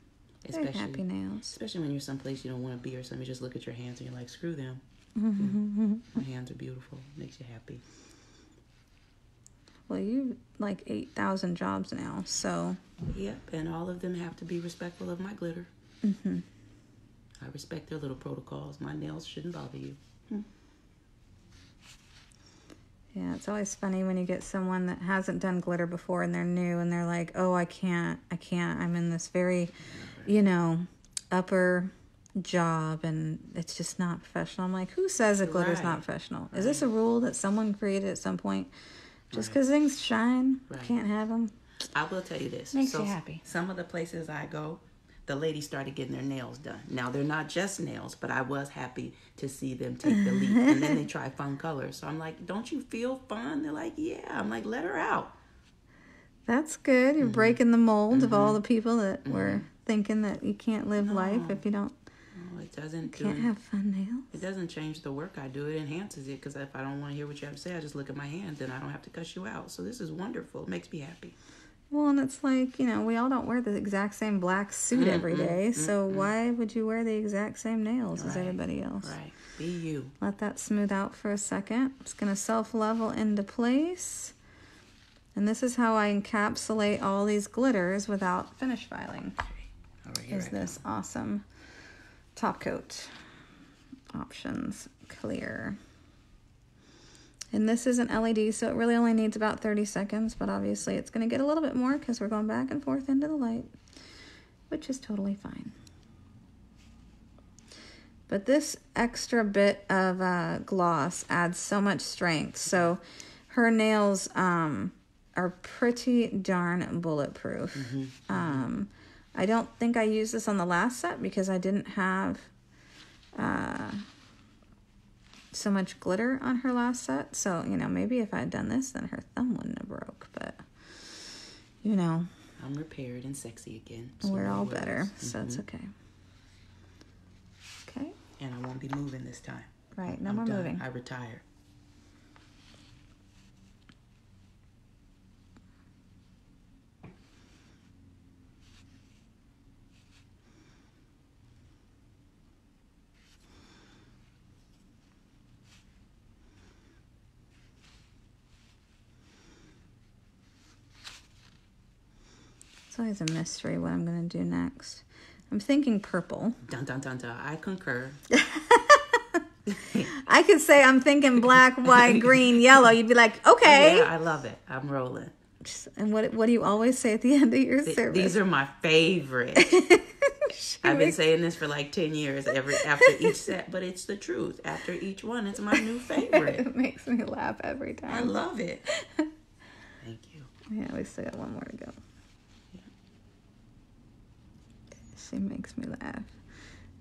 Very Especially, happy nails. especially when you're someplace you don't want to be or something. You just look at your hands and you're like, screw them. Mm-hmm. My hands are beautiful. Makes you happy. Well, you like 8,000 jobs now, so Yep, and all of them have to be respectful of my glitter. mhm. I respect their little protocols. My nails shouldn't bother you. Yeah, it's always funny when you get someone that hasn't done glitter before and they're new and they're like, "Oh, I can't. I can't. I'm in this very, you know, upper job and it's just not professional." I'm like, "Who says that glitter's not Right. professional? Is this a rule that someone created at some point? Just because things shine, Right. can't have them?" I will tell you this. Makes you happy. Some of the places I go, the ladies started getting their nails done. Now they're not just nails, but I was happy to see them take the leap. and then they try fun colors. So I'm like, don't you feel fun? They're like, yeah. I'm like, let her out. That's good. Mm-hmm. You're breaking the mold of all the people that were thinking that you can't live life if you don't No, it doesn't. can't it- have fun nails. It doesn't change the work I do. It enhances it because if I don't want to hear what you have to say, I just look at my hands and I don't have to cuss you out. So this is wonderful. It makes me happy. Well, and it's like, you know, we all don't wear the exact same black suit every day. So why would you wear the exact same nails as everybody else? Right. Be you. Let that smooth out for a second. It's going to self level into place. And this is how I encapsulate all these glitters without finish filing. Right, Is this awesome top coat options clear. And this is an LED, so it really only needs about 30 seconds, but obviously it's going to get a little bit more because we're going back and forth into the light, which is totally fine. But this extra bit of uh, gloss adds so much strength. So her nails um, are pretty darn bulletproof. Um, I don't think I used this on the last set because I didn't have uh, so much glitter on her last set. So, you know, maybe if I had done this, then her thumb wouldn't have broke. But, you know, I'm repaired and sexy again. so we're all better. So it's Mhm. okay. Okay. And I won't be moving this time. Right. No I'm more done. moving. I retire. It's always a mystery what I'm going to do next. I'm thinking purple. Dun dun dun dun. I concur. I could say I'm thinking black, white, green, yellow. You'd be like, okay. Yeah, I love it. I'm rolling. And what what do you always say at the end of your Th- service? These are my favorite. I've been saying this for like ten years every after each set, but it's the truth. After each one, it's my new favorite. it makes me laugh every time. I love it. Thank you. Yeah, we still got one more to go. She makes me laugh.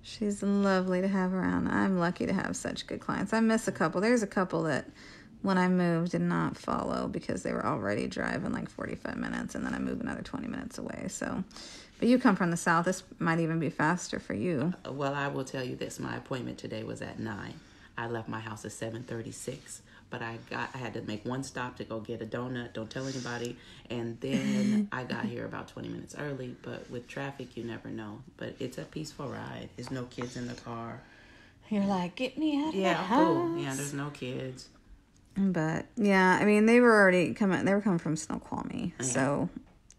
She's lovely to have around. I'm lucky to have such good clients. I miss a couple. There's a couple that when I moved did not follow because they were already driving like 45 minutes and then I moved another 20 minutes away. So, but you come from the south. This might even be faster for you. Well, I will tell you this: my appointment today was at nine. I left my house at seven thirty-six, but I got I had to make one stop to go get a donut. Don't tell anybody. And then I got here about twenty minutes early. But with traffic, you never know. But it's a peaceful ride. There's no kids in the car. You're like, get me out of Yeah, the house. cool. Yeah, there's no kids. But yeah, I mean, they were already coming. They were coming from Snoqualmie, so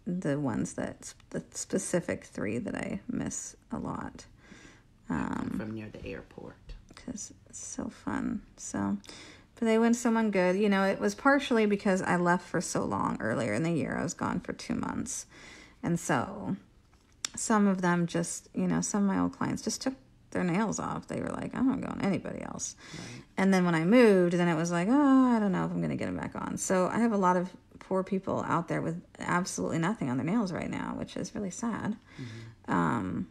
the ones that the specific three that I miss a lot I'm um, from near the airport. because it's so fun. So, but they went someone good. You know, it was partially because I left for so long earlier in the year. I was gone for two months, and so some of them just, you know, some of my old clients just took their nails off. They were like, I'm not going to anybody else. And then when I moved, then it was like, oh, I don't know if I'm going to get them back on. So I have a lot of poor people out there with absolutely nothing on their nails right now, which is really sad. Um,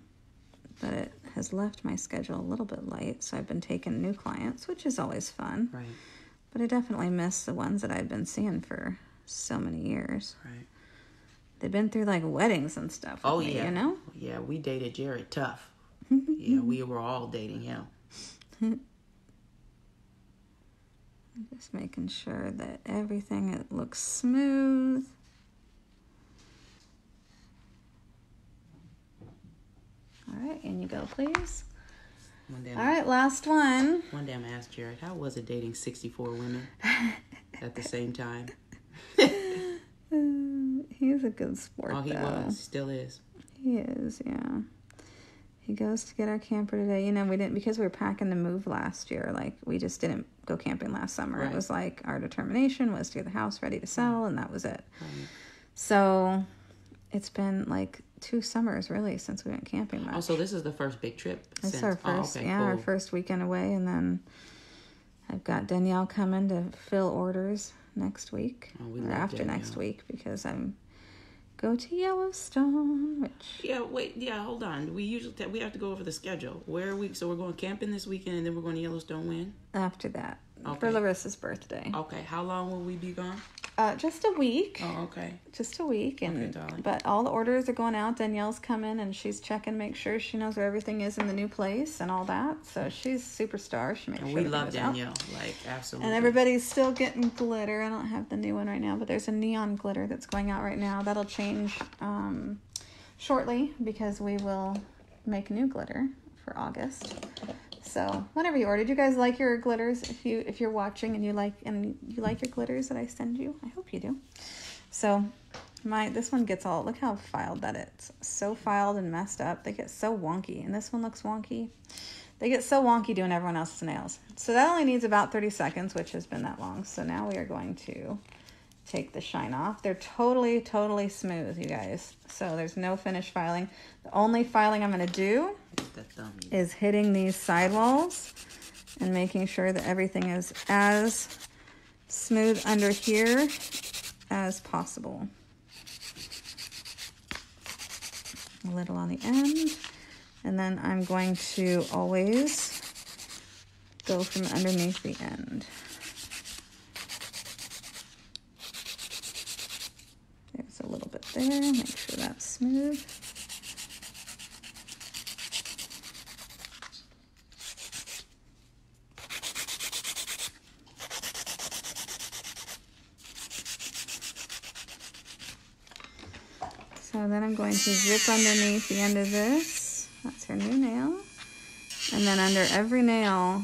but it has left my schedule a little bit light. So I've been taking new clients, which is always fun. Right, But I definitely miss the ones that I've been seeing for so many years. right. They've been through like weddings and stuff. Oh me, yeah, you know. Yeah, we dated Jared tough. yeah, we were all dating him. Just making sure that everything it looks smooth. All right, and you go, please. One day, All right, last one. one day I'm gonna Jared, how was it dating 64 women at the same time? He's a good sport, Oh, he though. was, still is. He is, yeah. He goes to get our camper today. You know, we didn't because we were packing to move last year. Like we just didn't go camping last summer. Right. It was like our determination was to get the house ready to sell, and that was it. Right. So it's been like two summers really since we went camping oh, much. Also, this is the first big trip. It's since, our oh, first, oh, okay, yeah, our first weekend away, and then I've got Danielle coming to fill orders next week Oh, we or after next week because I'm go to Yellowstone, which Yeah, wait, yeah, hold on. We usually we have to go over the schedule. Where are we? So we're going camping this weekend, and then we're going to Yellowstone. When? after that for Larissa's birthday. Okay, how long will we be gone? Uh, just a week, Oh, okay. just a week, and Okay, darling. but all the orders are going out. Danielle's coming and she's checking, make sure she knows where everything is in the new place and all that. So she's superstar. She makes And sure we love goes out. Danielle, like absolutely. And everybody's still getting glitter. I don't have the new one right now, but there's a neon glitter that's going out right now. That'll change um, shortly because we will make new glitter for August. So whenever you order, do you guys like your glitters? If you if you're watching and you like and you like your glitters that I send you, I hope you do. So my this one gets all look how filed that it's so filed and messed up. They get so wonky, and this one looks wonky. They get so wonky doing everyone else's nails. So that only needs about 30 seconds, which has been that long. So now we are going to take the shine off. They're totally, totally smooth, you guys. So there's no finish filing. The only filing I'm going to do It's the thumb. is hitting these sidewalls and making sure that everything is as smooth under here as possible. A little on the end. And then I'm going to always go from underneath the end. There's a little bit there, make sure that's smooth. So then I'm going to zip underneath the end of this. That's her new nail. And then under every nail,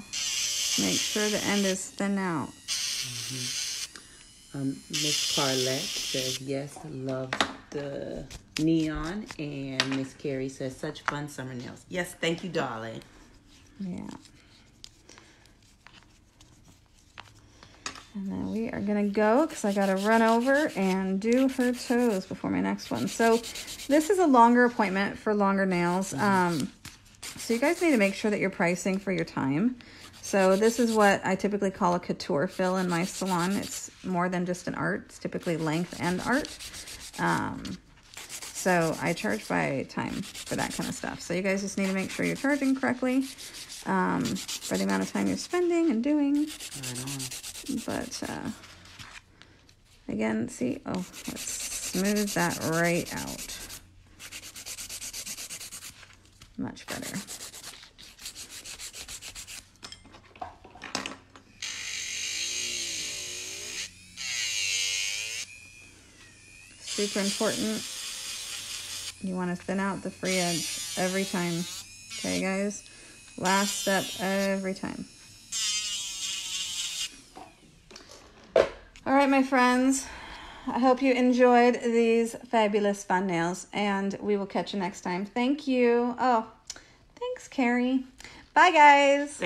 make sure the end is thin out. Um, Miss Carlette says yes, love the neon, and Miss Carrie says, such fun summer nails. Yes, thank you, darling. Yeah. And then we are gonna go because I gotta run over and do her toes before my next one. So this is a longer appointment for longer nails. Um, so you guys need to make sure that you're pricing for your time. So this is what I typically call a couture fill in my salon. It's more than just an art. It's typically length and art. Um, so I charge by time for that kind of stuff. So you guys just need to make sure you're charging correctly um, for the amount of time you're spending and doing. But uh, again, see, oh, let's smooth that right out. Much better. Super important. You want to thin out the free edge every time. Okay, guys? Last step every time. All right, my friends. I hope you enjoyed these fabulous fun nails, and we will catch you next time. Thank you. Oh, thanks, Carrie. Bye, guys.